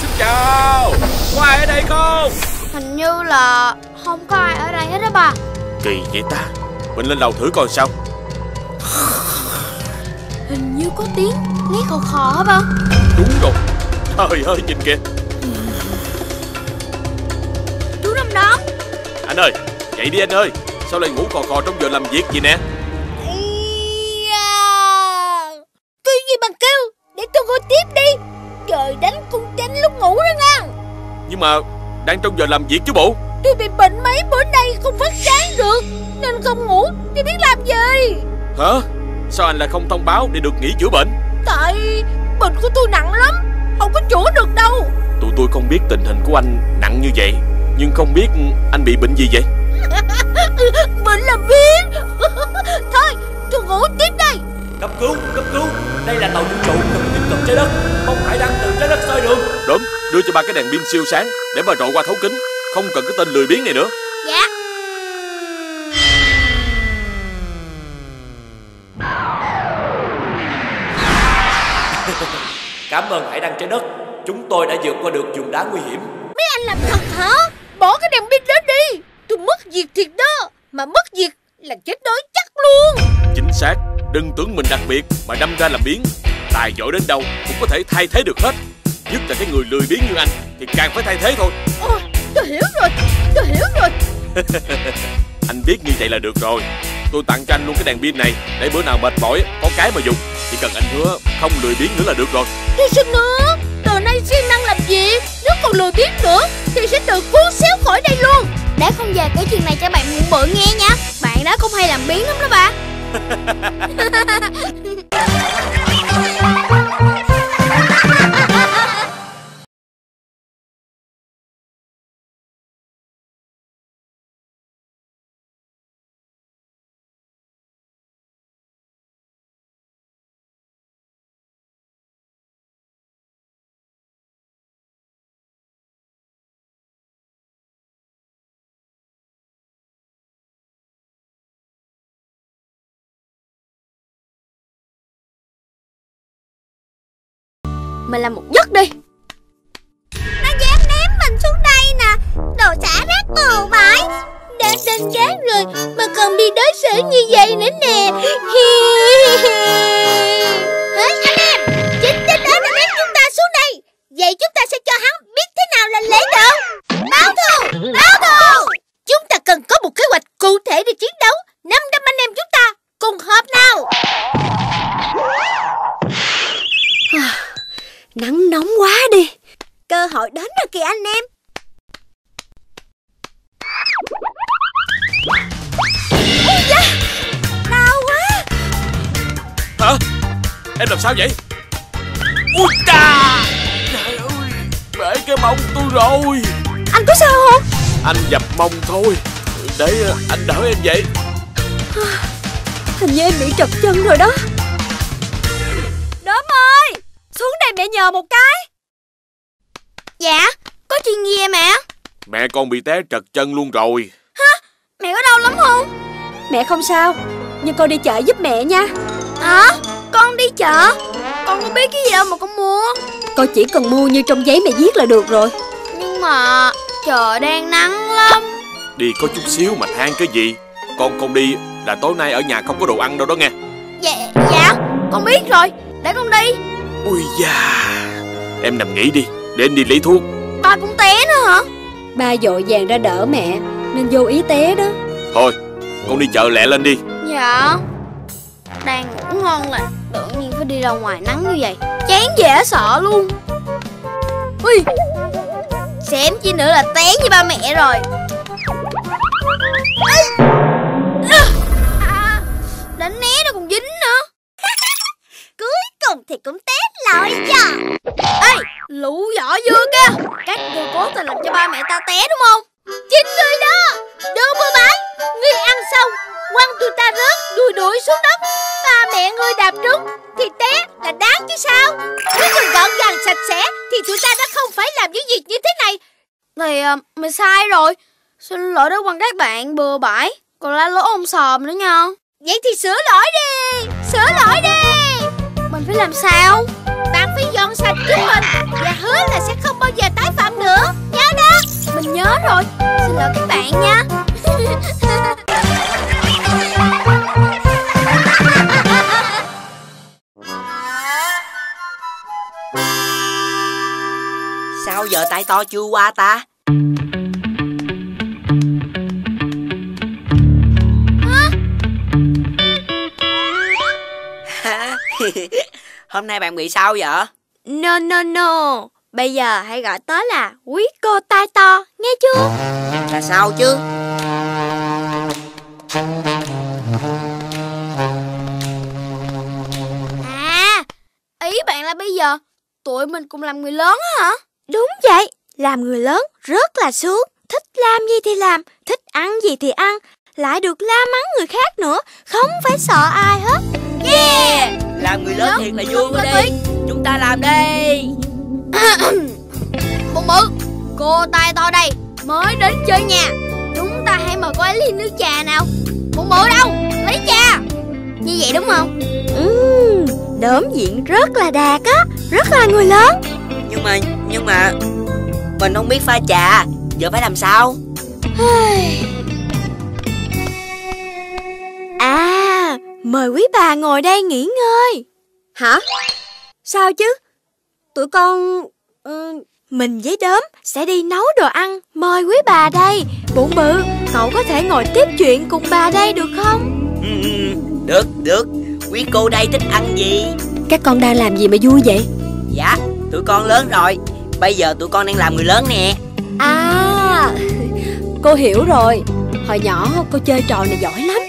Xin chào Có ai ở đây không? Hình như là không có ai ở đây hết đó ba. Kỳ vậy ta Mình lên lầu thử coi sao. Hình như có tiếng nghe khò khò hả ba? Đúng rồi Trời ơi nhìn kìa Đón Anh ơi Dậy đi anh ơi. Sao lại ngủ khò khò trong giờ làm việc gì nè? Kêu gì bằng kêu? Để tôi ngồi tiếp đi. Trời đánh cung chánh lúc ngủ đó nha. Nhưng mà Đang trong giờ làm việc chứ bộ. Tôi bị bệnh mấy bữa nay không phát sáng được Nên không ngủ. Thì biết làm gì? Hả? Sao anh lại không thông báo để được nghỉ chữa bệnh? Tại bệnh của tôi nặng lắm Không có chữa được đâu. Tụi tôi không biết tình hình của anh nặng như vậy Nhưng không biết anh bị bệnh gì vậy? *laughs* Bệnh là biết *laughs* Thôi tôi ngủ tiếp đây. Cấp cứu, cấp cứu. Đây là tàu vũ trụ cần tiếp cận trái đất. Mong hải đăng từ trái đất soi đường. Đúng, đưa cho ba cái đèn pin siêu sáng Để ba rọi qua thấu kính. Không cần cái tên lười biếng này nữa. Dạ. *laughs* Cảm ơn hải đăng trái đất. Chúng tôi đã vượt qua được vùng đá nguy hiểm. Mấy anh làm thật hả Bỏ cái đèn pin đó đi. Tôi mất việc thiệt đó Mà mất việc là chết đói chắc luôn. Chính xác Đừng tưởng mình đặc biệt Mà đâm ra làm biến. Tài giỏi đến đâu cũng có thể thay thế được hết. Nhất là cái người lười biếng như anh Thì càng phải thay thế thôi. Ồ, tôi hiểu rồi Tôi hiểu rồi. *laughs* Anh biết như vậy là được rồi. Tôi tặng cho anh luôn cái đèn pin này Để bữa nào mệt mỏi có cái mà dùng. Chỉ cần anh hứa không lười biếng nữa là được rồi. Thì sao nữa từ nay siêng năng làm việc Nếu còn lừa tiếp nữa, Thì sẽ tự cuốn xéo khỏi đây luôn. Để không về kể chuyện này cho bạn mụn bự nghe nha. Bạn đó cũng hay làm biến lắm đó ba *laughs* Mình làm một giấc đi. Nó dám ném mình xuống đây nè. Đồ xả rác bừa bãi Đã tên chán rồi, Mà còn bị đối xử như vậy nữa nè. Hả, anh em? Chính tên đó đã ném chúng ta xuống đây. Vậy chúng ta sẽ cho hắn biết thế nào là lễ độ. Báo thù Báo thù. Chúng ta cần có một kế hoạch cụ thể để chiến đấu. 500 anh em chúng ta cùng hợp nào. Nắng nóng quá đi. Cơ hội đến rồi kìa anh em. Ôi da Đau quá. Hả? Em làm sao vậy? Ui cha Trời ơi Bể cái mông tôi rồi. Anh có sao không? Anh dập mông thôi. Để anh đỡ em vậy. Hình như em bị trật chân rồi đó. Đốm ơi Xuống đây mẹ nhờ một cái. Dạ Có chuyện gì vậy mẹ? Mẹ con bị té trật chân luôn rồi. Mẹ có đau lắm không? Mẹ không sao Nhưng con đi chợ giúp mẹ nha. Hả? Con đi chợ? Con có biết cái gì đâu mà con mua Con chỉ cần mua như trong giấy mẹ viết là được rồi. Nhưng mà Trời đang nắng lắm. Đi có chút xíu mà than cái gì. Con không đi là tối nay ở nhà không có đồ ăn đâu đó nghe. Dạ Dạ Con biết rồi. Để con đi Ui da. Em nằm nghỉ đi Để anh đi lấy thuốc. Ba cũng té nữa hả? Ba dội vàng ra đỡ mẹ Nên vô ý té đó. Thôi con đi chợ lẹ lên đi. Dạ. Đang ngủ ngon là Tự nhiên phải đi ra ngoài nắng như vậy. Chán dễ sợ luôn. Ui. Xém chi nữa là té như ba mẹ rồi. Ê! À, cùng thì cũng té lội cho Ê Lũ vỏ dưa kia Các người cố tình làm cho ba mẹ ta té đúng không? Chính người đó đưa bừa bãi Ngươi ăn xong Quăng tụi ta rớt đuôi đuổi xuống đất. Ba mẹ ngươi đạp trúng Thì té là đáng chứ sao? Nếu mình gọn gàng sạch sẽ Thì tụi ta đã không phải làm những việc như thế này. Thì à, mình sai rồi. Xin lỗi đó quan các bạn bừa bãi. Còn la lỗ ông sòm nữa nha. Vậy thì sửa lỗi đi Sửa lỗi đi phải làm sao? Bạn phải dọn sạch chúng mình Và hứa là sẽ không bao giờ tái phạm nữa. Nhớ đó. Mình nhớ rồi. Xin lỗi các bạn nha. *laughs* Sao giờ tay to chưa qua ta *laughs* *laughs* Hôm nay bạn bị sao vậy? No no no. Bây giờ hãy gọi tớ là quý cô tai to Nghe chưa? Là sao chứ? À Ý bạn là bây giờ Tụi mình cùng làm người lớn á hả? Đúng vậy, làm người lớn rất là sướng, thích làm gì thì làm, thích ăn gì thì ăn, lại được la mắng người khác nữa, không phải sợ ai hết. Làm người lớn thiệt là vui quá đi. Chúng ta làm đi. *coughs* Bự Cô tay to đây Mới đến chơi nhà. Chúng ta hãy mời cô ấy ly nước trà nào. Bụng bự đâu Lấy trà. Như vậy đúng không? Ừm, đốm diện rất là đạt á Rất là người lớn. Nhưng mà Nhưng mà Mình không biết pha trà Giờ phải làm sao? À, mời quý bà ngồi đây nghỉ ngơi. Hả? Sao chứ? Tụi con... ờ, Mình với đốm sẽ đi nấu đồ ăn. Mời quý bà đây. Bụng bự, cậu có thể ngồi tiếp chuyện cùng bà đây được không? Ừ, ừ, Được được. Quý cô đây thích ăn gì? Các con đang làm gì mà vui vậy? Dạ Tụi con lớn rồi. Bây giờ tụi con đang làm người lớn nè. À, *laughs* cô hiểu rồi. Hồi nhỏ cô chơi trò này giỏi lắm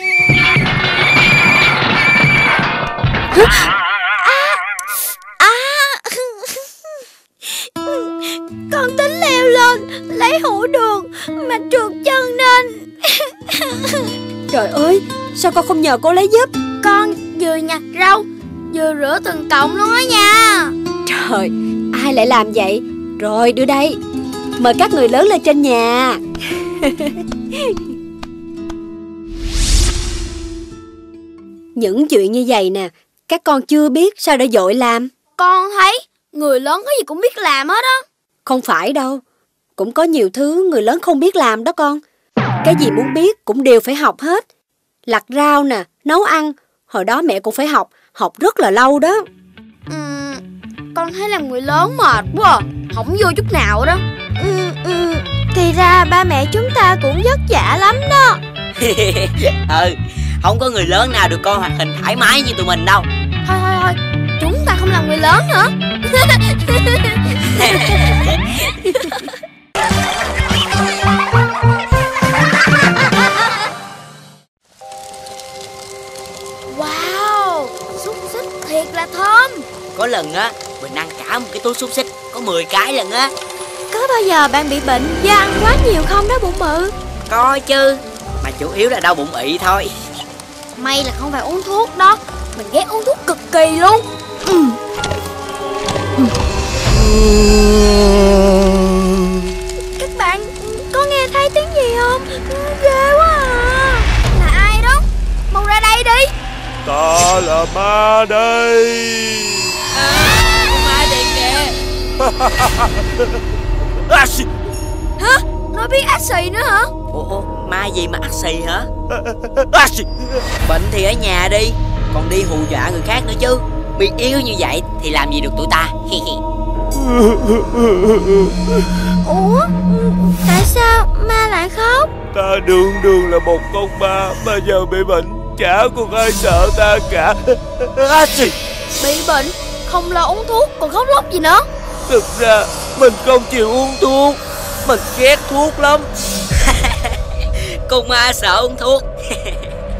À Con tính leo lên Lấy hũ đường Mà trượt chân nên Trời ơi, sao con không nhờ cô lấy giúp? Con vừa nhặt rau Vừa rửa từng cọng luôn á nha. Trời, ai lại làm vậy? Rồi, đưa đây. Mời các người lớn lên trên nhà. *laughs* Những chuyện như vậy nè Các con chưa biết sao đã dội làm. Con thấy Người lớn có gì cũng biết làm hết á. Không phải đâu. Cũng có nhiều thứ người lớn không biết làm đó con. Cái gì muốn biết cũng đều phải học hết. Lặt rau nè, nấu ăn. Hồi đó mẹ cũng phải học Học rất là lâu đó. Ừm, Con thấy làm người lớn mệt quá à. Không vô chút nào đó. Ừ, ừ, Thì ra ba mẹ chúng ta cũng vất vả lắm đó. *laughs* Ừ Không có người lớn nào được con hoạt hình thoải mái như tụi mình đâu. Thôi thôi thôi Chúng ta không làm người lớn nữa. *laughs* Wow Xúc xích thiệt là thơm. Có lần á Mình ăn cả một cái túi xúc xích Có 10 cái lần á. Có bao giờ bạn bị bệnh do ăn quá nhiều không đó bụng bự? Có chứ Mà chủ yếu là đau bụng ị thôi May là không phải uống thuốc đó. Mình ghét uống thuốc cực kỳ luôn. Ừ. Các bạn có nghe thấy tiếng gì không? Ghê quá à. Là ai đó? Mau ra đây đi. Ta là ma đây. Ma đây kìa. *laughs* À. Hả? Nói biết ác xì nữa hả Ủa, ma gì mà ắt xì hả? À, xì. Bệnh thì ở nhà đi Còn đi hù dọa người khác nữa chứ. Bị yếu như vậy thì làm gì được tụi ta? Ủa Tại sao ma lại khóc? Ta đường đường là một con ma Mà giờ bị bệnh Chả còn ai sợ ta cả. *laughs* À, xì. Bị bệnh Không lo uống thuốc còn khóc lóc gì nữa? Thực ra mình không chịu uống thuốc. Mình ghét thuốc lắm Con ma sợ uống thuốc.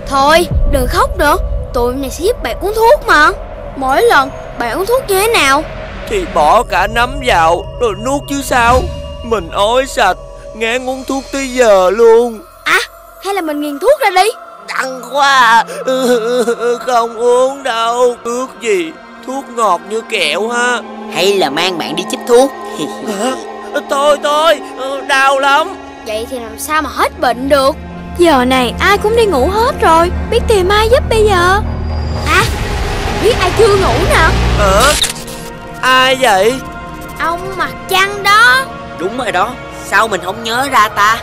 Thôi đừng khóc nữa. Tụi này sẽ giúp bạn uống thuốc mà. Mỗi lần bạn uống thuốc như thế nào? Thì bỏ cả nấm vào Rồi nuốt chứ sao? Mình ói sạch Ngán uống thuốc tới giờ luôn. À hay là mình nghiền thuốc ra đi. Đắng quá. *laughs* Không uống đâu. Thuốc gì Thuốc ngọt như kẹo ha. Hay là mang bạn đi chích thuốc? *laughs* Thôi thôi. Đau lắm Vậy thì làm sao mà hết bệnh được? Giờ này ai cũng đi ngủ hết rồi. Biết tìm ai giúp bây giờ? À biết ai chưa ngủ nè? Hả? Ai vậy? Ông mặt trăng đó. Đúng rồi đó. Sao mình không nhớ ra ta?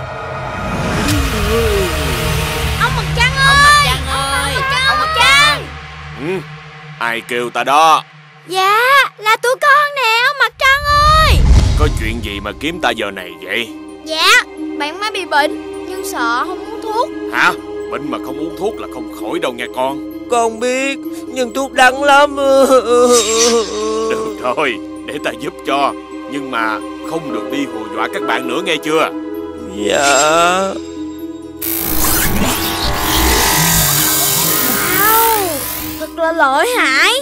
Ông mặt trăng ơi Ông mặt trăng ơi Ông mặt trăng, ông mặt trăng. ừ. Ai kêu ta đó? Dạ là tụi con nè ông mặt trăng ơi! Có chuyện gì mà kiếm ta giờ này vậy? Dạ Bạn mới bị bệnh Nhưng sợ không uống thuốc. Hả? Bệnh mà không uống thuốc là không khỏi đâu nghe con. Con biết Nhưng thuốc đắng lắm. *laughs* Được thôi Để ta giúp cho. Nhưng mà không được đi hù dọa các bạn nữa nghe chưa? Dạ. Wow Thật là lợi hại.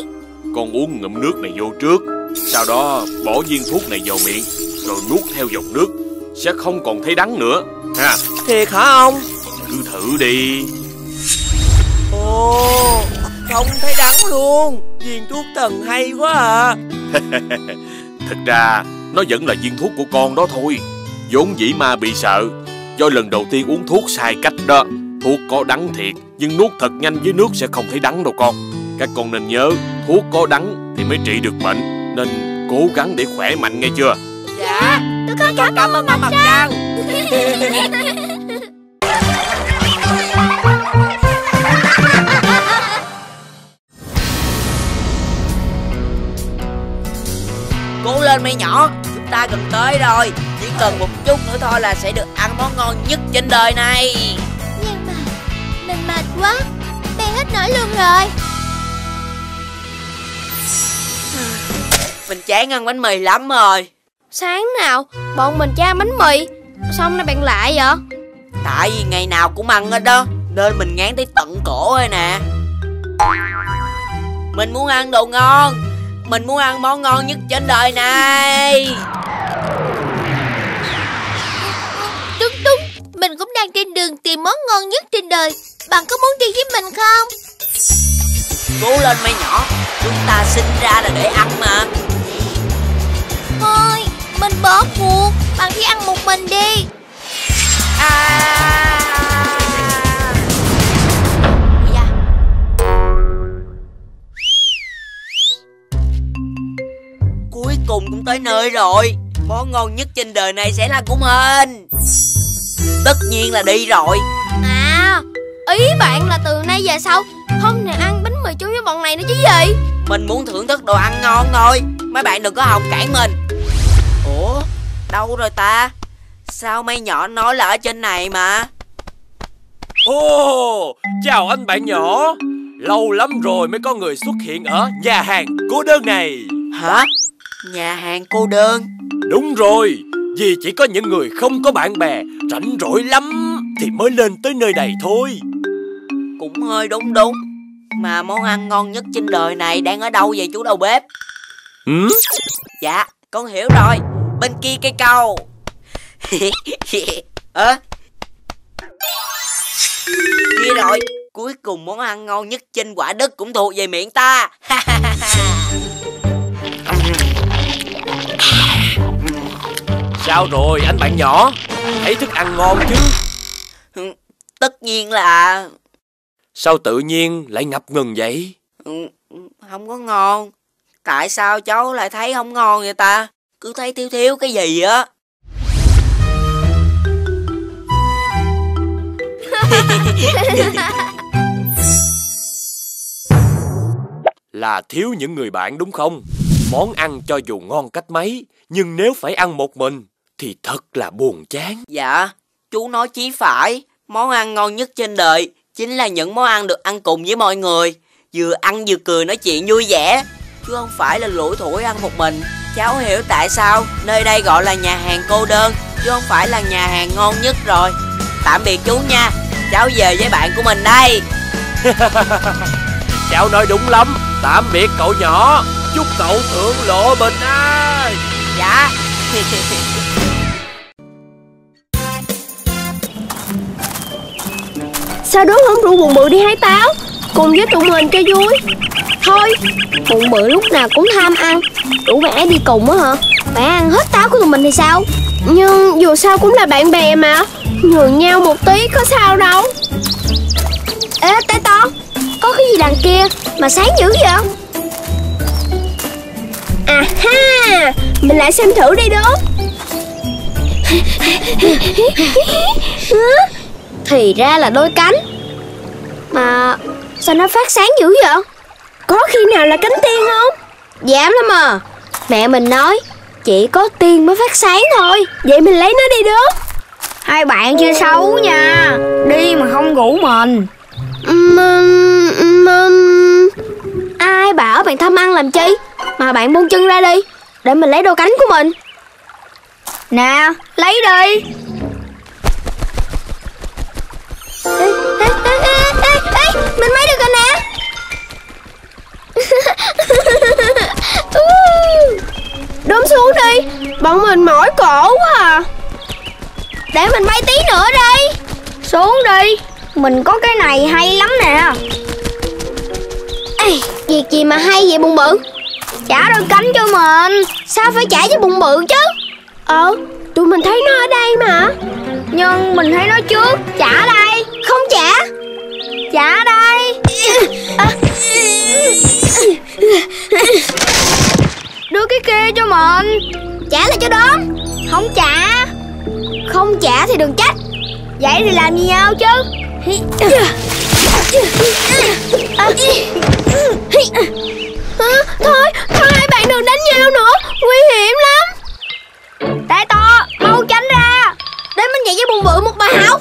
Con uống ngụm nước này vô trước Sau đó bỏ viên thuốc này vào miệng Rồi nuốt theo dòng nước Sẽ không còn thấy đắng nữa. Ha. Thiệt hả ông? Cứ thử đi. Ồ Không thấy đắng luôn. Viên thuốc thần hay quá à. *laughs* Thực ra Nó vẫn là viên thuốc của con đó thôi. Vốn dĩ ma bị sợ. Do lần đầu tiên uống thuốc sai cách đó Thuốc có đắng thiệt. Nhưng nuốt thật nhanh với nước sẽ không thấy đắng đâu con. Các con nên nhớ Thuốc có đắng thì mới trị được bệnh. Nên cố gắng để khỏe mạnh nghe chưa? Dạ con cảm, cảm ơn mặt trăng Cố lên mấy nhỏ Chúng ta gần tới rồi. Chỉ cần một chút nữa thôi là sẽ được ăn món ngon nhất trên đời này. Nhưng mà Mình mệt quá Bê hết nổi luôn rồi. Mình chán ăn bánh mì lắm rồi Sáng nào bọn mình cha bánh mì. Xong nay bạn lại vậy? Tại vì ngày nào cũng ăn hết đó Nên mình ngán tới tận cổ rồi nè. Mình muốn ăn đồ ngon Mình muốn ăn món ngon nhất trên đời này. Đúng đúng Mình cũng đang trên đường tìm món ngon nhất trên đời. Bạn có muốn đi với mình không? Cố lên mấy nhỏ Chúng ta sinh ra là để ăn mà. Thôi Mình bỏ cuộc. Bạn đi ăn một mình đi. À. Cuối cùng cũng tới nơi rồi. Món ngon nhất trên đời này sẽ là của mình. Tất nhiên là đi rồi. À Ý bạn là từ nay về sau Không thể ăn bánh mì chung với bọn này nữa chứ gì? Mình muốn thưởng thức đồ ăn ngon thôi. Mấy bạn đừng có hòng cản mình Đâu rồi ta? Sao mấy nhỏ nói là ở trên này mà? Ồ oh, Chào anh bạn nhỏ. Lâu lắm rồi mới có người xuất hiện ở nhà hàng cô đơn này. Hả? Nhà hàng cô đơn? Đúng rồi Vì chỉ có những người không có bạn bè Rảnh rỗi lắm Thì mới lên tới nơi này thôi. Cũng hơi đúng đúng. Mà món ăn ngon nhất trên đời này Đang ở đâu vậy chú đầu bếp? Ừ? Dạ con hiểu rồi Bên kia cây cầu. *laughs* Ơ? À? Kia rồi Cuối cùng món ăn ngon nhất trên quả đất Cũng thuộc về miệng ta. *laughs* Sao rồi anh bạn nhỏ? Thấy thức ăn ngon chứ? *laughs* Tất nhiên là Sao tự nhiên lại ngập ngừng vậy? Không có ngon. Tại sao cháu lại thấy không ngon vậy ta Cứ thấy thiếu thiếu cái gì á. *laughs* Là thiếu những người bạn đúng không? Món ăn cho dù ngon cách mấy Nhưng nếu phải ăn một mình Thì thật là buồn chán. Dạ Chú nói chí phải. Món ăn ngon nhất trên đời Chính là những món ăn được ăn cùng với mọi người. Vừa ăn vừa cười nói chuyện vui vẻ. Chứ không phải là lủi thủi ăn một mình Cháu hiểu tại sao Nơi đây gọi là nhà hàng cô đơn Chứ không phải là nhà hàng ngon nhất rồi. Tạm biệt chú nha Cháu về với bạn của mình đây. *laughs* Cháu nói đúng lắm Tạm biệt cậu nhỏ. Chúc cậu thượng lộ bình an. Dạ. Sao đố không? Rủ bụng bự đi hái táo. Cùng với tụi mình cho vui Thôi Bụng bự lúc nào cũng tham ăn. Rủ bạn đi cùng á hả? Bạn ăn hết táo của tụi mình thì sao? Nhưng dù sao cũng là bạn bè mà. Nhường nhau một tí có sao đâu. Ê tay to, Có cái gì đằng kia Mà sáng dữ vậy? À ha Mình lại xem thử đi đó. *laughs* Thì ra là đôi cánh. Mà sao nó phát sáng dữ vậy? Có khi nào là cánh tiên không? Dám lắm à. Mẹ mình nói Chỉ có tiên mới phát sáng thôi. Vậy mình lấy nó đi đó Hai bạn chơi xấu nha. Đi mà không rủ mình. Mình, mình... Ai bảo bạn tham ăn làm chi? Mà bạn buông chân ra đi Để mình lấy đôi cánh của mình. Nè lấy đi *laughs* Đốm xuống đi. Bọn mình mỏi cổ quá à. Để mình bay tí nữa đi. Xuống đi. Mình có cái này hay lắm nè. Ê, Việc gì mà hay vậy bụng bự? Trả đôi cánh cho mình. Sao phải trả cho bụng bự chứ? Ờ Tụi mình thấy nó ở đây mà. Nhưng mình thấy nó trước. Trả đây. Không trả chả đây. Đưa cái kia cho mình. Trả lại cho đốm Không trả. Không trả thì đừng trách. Vậy thì làm gì nhau chứ? À. Thôi, thôi hai bạn đừng đánh nhau nữa. Nguy hiểm lắm. Tay to, mau tránh ra. Để mình dạy với bụng bự một bài học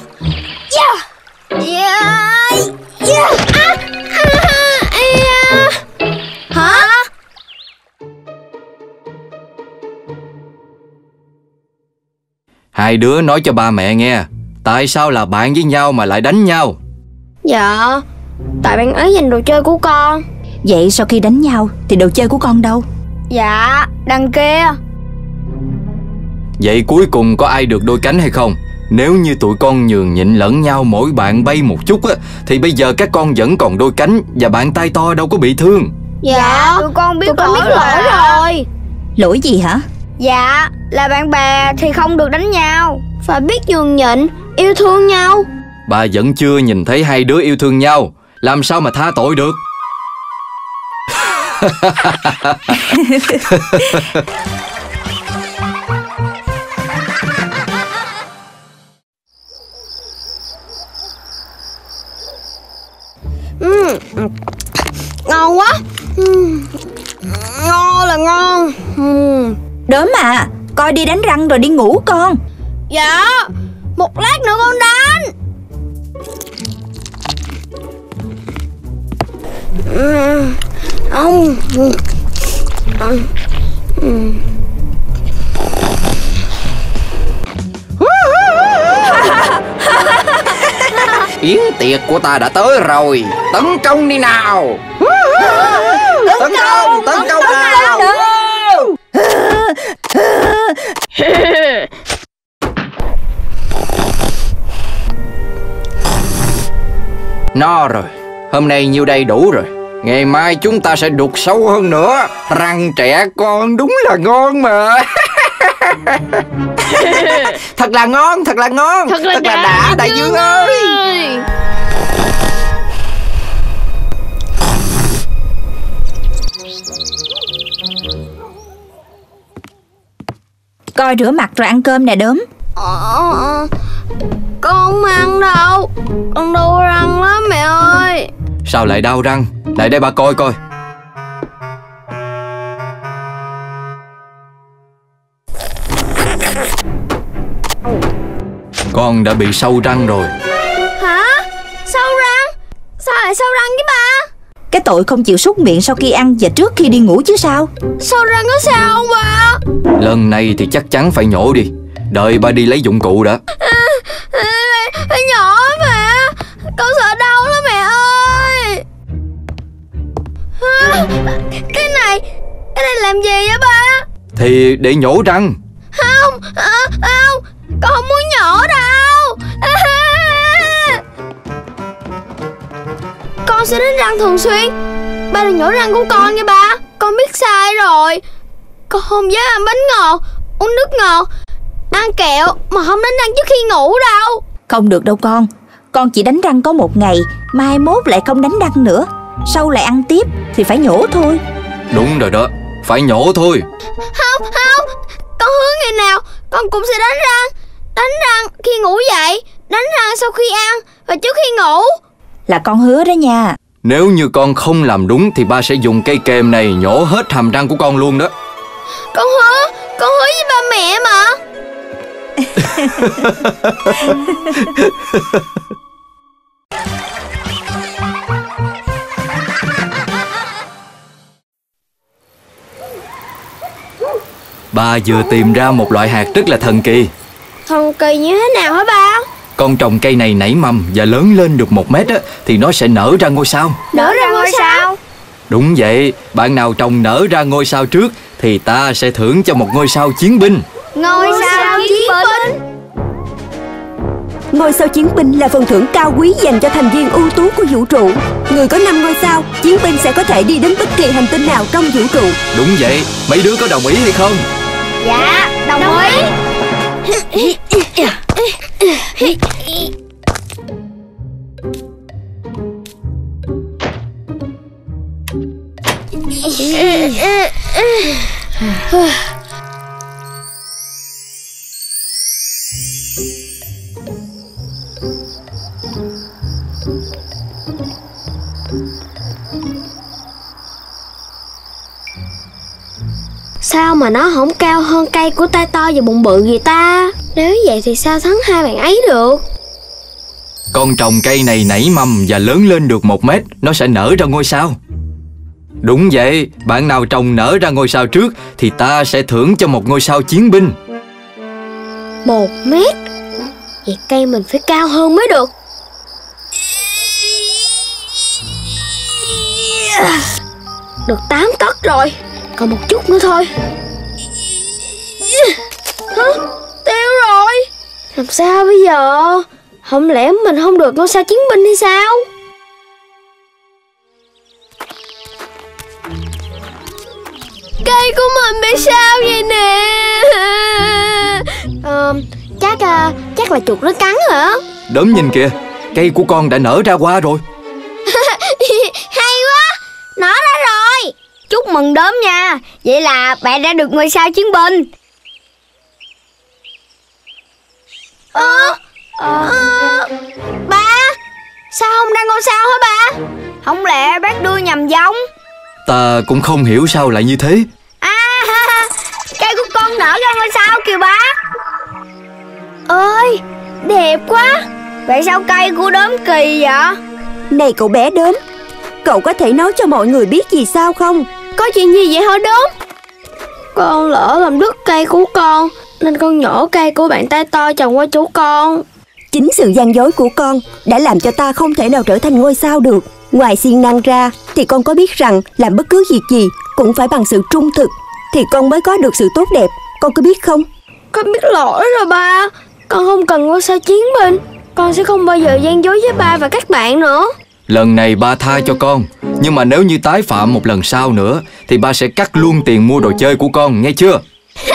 Yeah. Yeah Yeah à, à, à, Hả? Hai đứa nói cho ba mẹ nghe Tại sao là bạn với nhau mà lại đánh nhau? Dạ Tại bạn ấy giành đồ chơi của con. Vậy sau khi đánh nhau thì đồ chơi của con đâu? Dạ Đằng kia. Vậy cuối cùng có ai được đôi cánh hay không Nếu như tụi con nhường nhịn lẫn nhau mỗi bạn bay một chút á Thì bây giờ các con vẫn còn đôi cánh Và bạn tay to đâu có bị thương. Dạ Tụi con biết, tụi con biết lỗi rồi. Lỗi gì hả? Dạ Là bạn bè thì không được đánh nhau. Phải biết nhường nhịn Yêu thương nhau. Bà vẫn chưa nhìn thấy hai đứa yêu thương nhau. Làm sao mà tha tội được *laughs* *laughs* Đốm à Coi đi đánh răng rồi đi ngủ con. Dạ Một lát nữa con đánh. Ừ. Ông. Yến tiệc của ta đã tới rồi. Tấn công đi nào. Tấn công Tấn công No rồi Hôm nay nhiêu đây đủ rồi. Ngày mai chúng ta sẽ đục sâu hơn nữa. Răng trẻ con đúng là ngon mà. *laughs* Thật là ngon, thật là ngon. Thật là, thật đã, là đã Đại Dương ơi. Coi rửa mặt rồi ăn cơm nè đốm ờ, Con không ăn đâu Con đau răng lắm mẹ ơi Sao lại đau răng Lại đây bà coi coi Con đã bị sâu răng rồi Hả? Sâu răng? Sao lại sâu răng với ba? Cái tội không chịu súc miệng sau khi ăn và trước khi đi ngủ chứ sao Sâu răng có sao không ba? Lần này thì chắc chắn phải nhổ đi Đợi ba đi lấy dụng cụ đã Phải nhỏ mà. Con sợ đau lắm mẹ ơi. À, Cái này Cái này làm gì vậy ba? Thì để nhổ răng. Không à, Không. Con không muốn nhổ đâu. À, Con sẽ đánh răng thường xuyên. Ba đừng nhổ răng của con nha ba. Con biết sai rồi. Con không dám ăn bánh ngọt Uống nước ngọt. Ăn kẹo mà không đánh răng trước khi ngủ đâu Không được đâu con. Con chỉ đánh răng có một ngày Mai mốt lại không đánh răng nữa. Sau lại ăn tiếp thì phải nhổ thôi. Đúng rồi đó Phải nhổ thôi. Không không Con hứa ngày nào Con cũng sẽ đánh răng. Đánh răng khi ngủ dậy Đánh răng sau khi ăn Và trước khi ngủ. Là con hứa đó nha. Nếu như con không làm đúng Thì ba sẽ dùng cây kềm này nhổ hết hàm răng của con luôn đó. Con hứa Con hứa với ba mẹ mà Ba vừa tìm ra một loại hạt rất là thần kỳ. Thần kỳ như thế nào hả ba? Con trồng cây này nảy mầm và lớn lên được một mét á, Thì nó sẽ nở ra ngôi sao. Nở ra ngôi sao? Đúng vậy Bạn nào trồng nở ra ngôi sao trước Thì ta sẽ thưởng cho một ngôi sao chiến binh. Ngôi sao chiến binh Ngôi sao chiến binh là phần thưởng cao quý dành cho thành viên ưu tú của vũ trụ. Người có 5 ngôi sao, chiến binh sẽ có thể đi đến bất kỳ hành tinh nào trong vũ trụ. Đúng vậy, mấy đứa có đồng ý hay không? Dạ, đồng, đồng ý. *laughs* Sao mà nó không cao hơn cây của tay to và bụng bự vậy ta? Nếu vậy thì sao thắng hai bạn ấy được? Con trồng cây này nảy mầm và lớn lên được một mét Nó sẽ nở ra ngôi sao. Đúng vậy, bạn nào trồng nở ra ngôi sao trước Thì ta sẽ thưởng cho một ngôi sao chiến binh. Một mét? Vậy cây mình phải cao hơn mới được. Được 8 tấc rồi còn một chút nữa thôi. Hả? Tiêu rồi. Làm sao bây giờ? Không lẽ mình không được ngôi sao chiến binh hay sao? Cây của mình bị sao vậy nè? Ờ, chắc ờ, chắc là chuột nó cắn hả? Đớm nhìn kìa, cây của con đã nở ra qua rồi. Mừng đốm nha. Vậy là bạn đã được ngôi sao chiến binh. Ờ, ờ, Ba Sao không ra ngôi sao hả ba? Không lẽ bác đưa nhầm giống? Ta cũng không hiểu sao lại như thế. À Cây của con nở ra ngôi sao kìa bác. Ơi Đẹp quá. Vậy sao cây của đốm kỳ vậy? Này cậu bé đốm Cậu có thể nói cho mọi người biết gì sao không Có chuyện gì vậy hả đốm Con lỡ làm đứt cây của con Nên con nhổ cây của bạn tay to trồng qua chỗ con. Chính sự gian dối của con đã làm cho ta không thể nào trở thành ngôi sao được. Ngoài siêng năng ra thì con có biết rằng làm bất cứ việc gì cũng phải bằng sự trung thực Thì con mới có được sự tốt đẹp, con có biết không? Con biết lỗi rồi ba. Con không cần ngôi sao chiến binh. Con sẽ không bao giờ gian dối với ba và các bạn nữa Lần này ba tha cho con Nhưng mà nếu như tái phạm một lần sau nữa Thì ba sẽ cắt luôn tiền mua đồ chơi của con, nghe chưa? *laughs*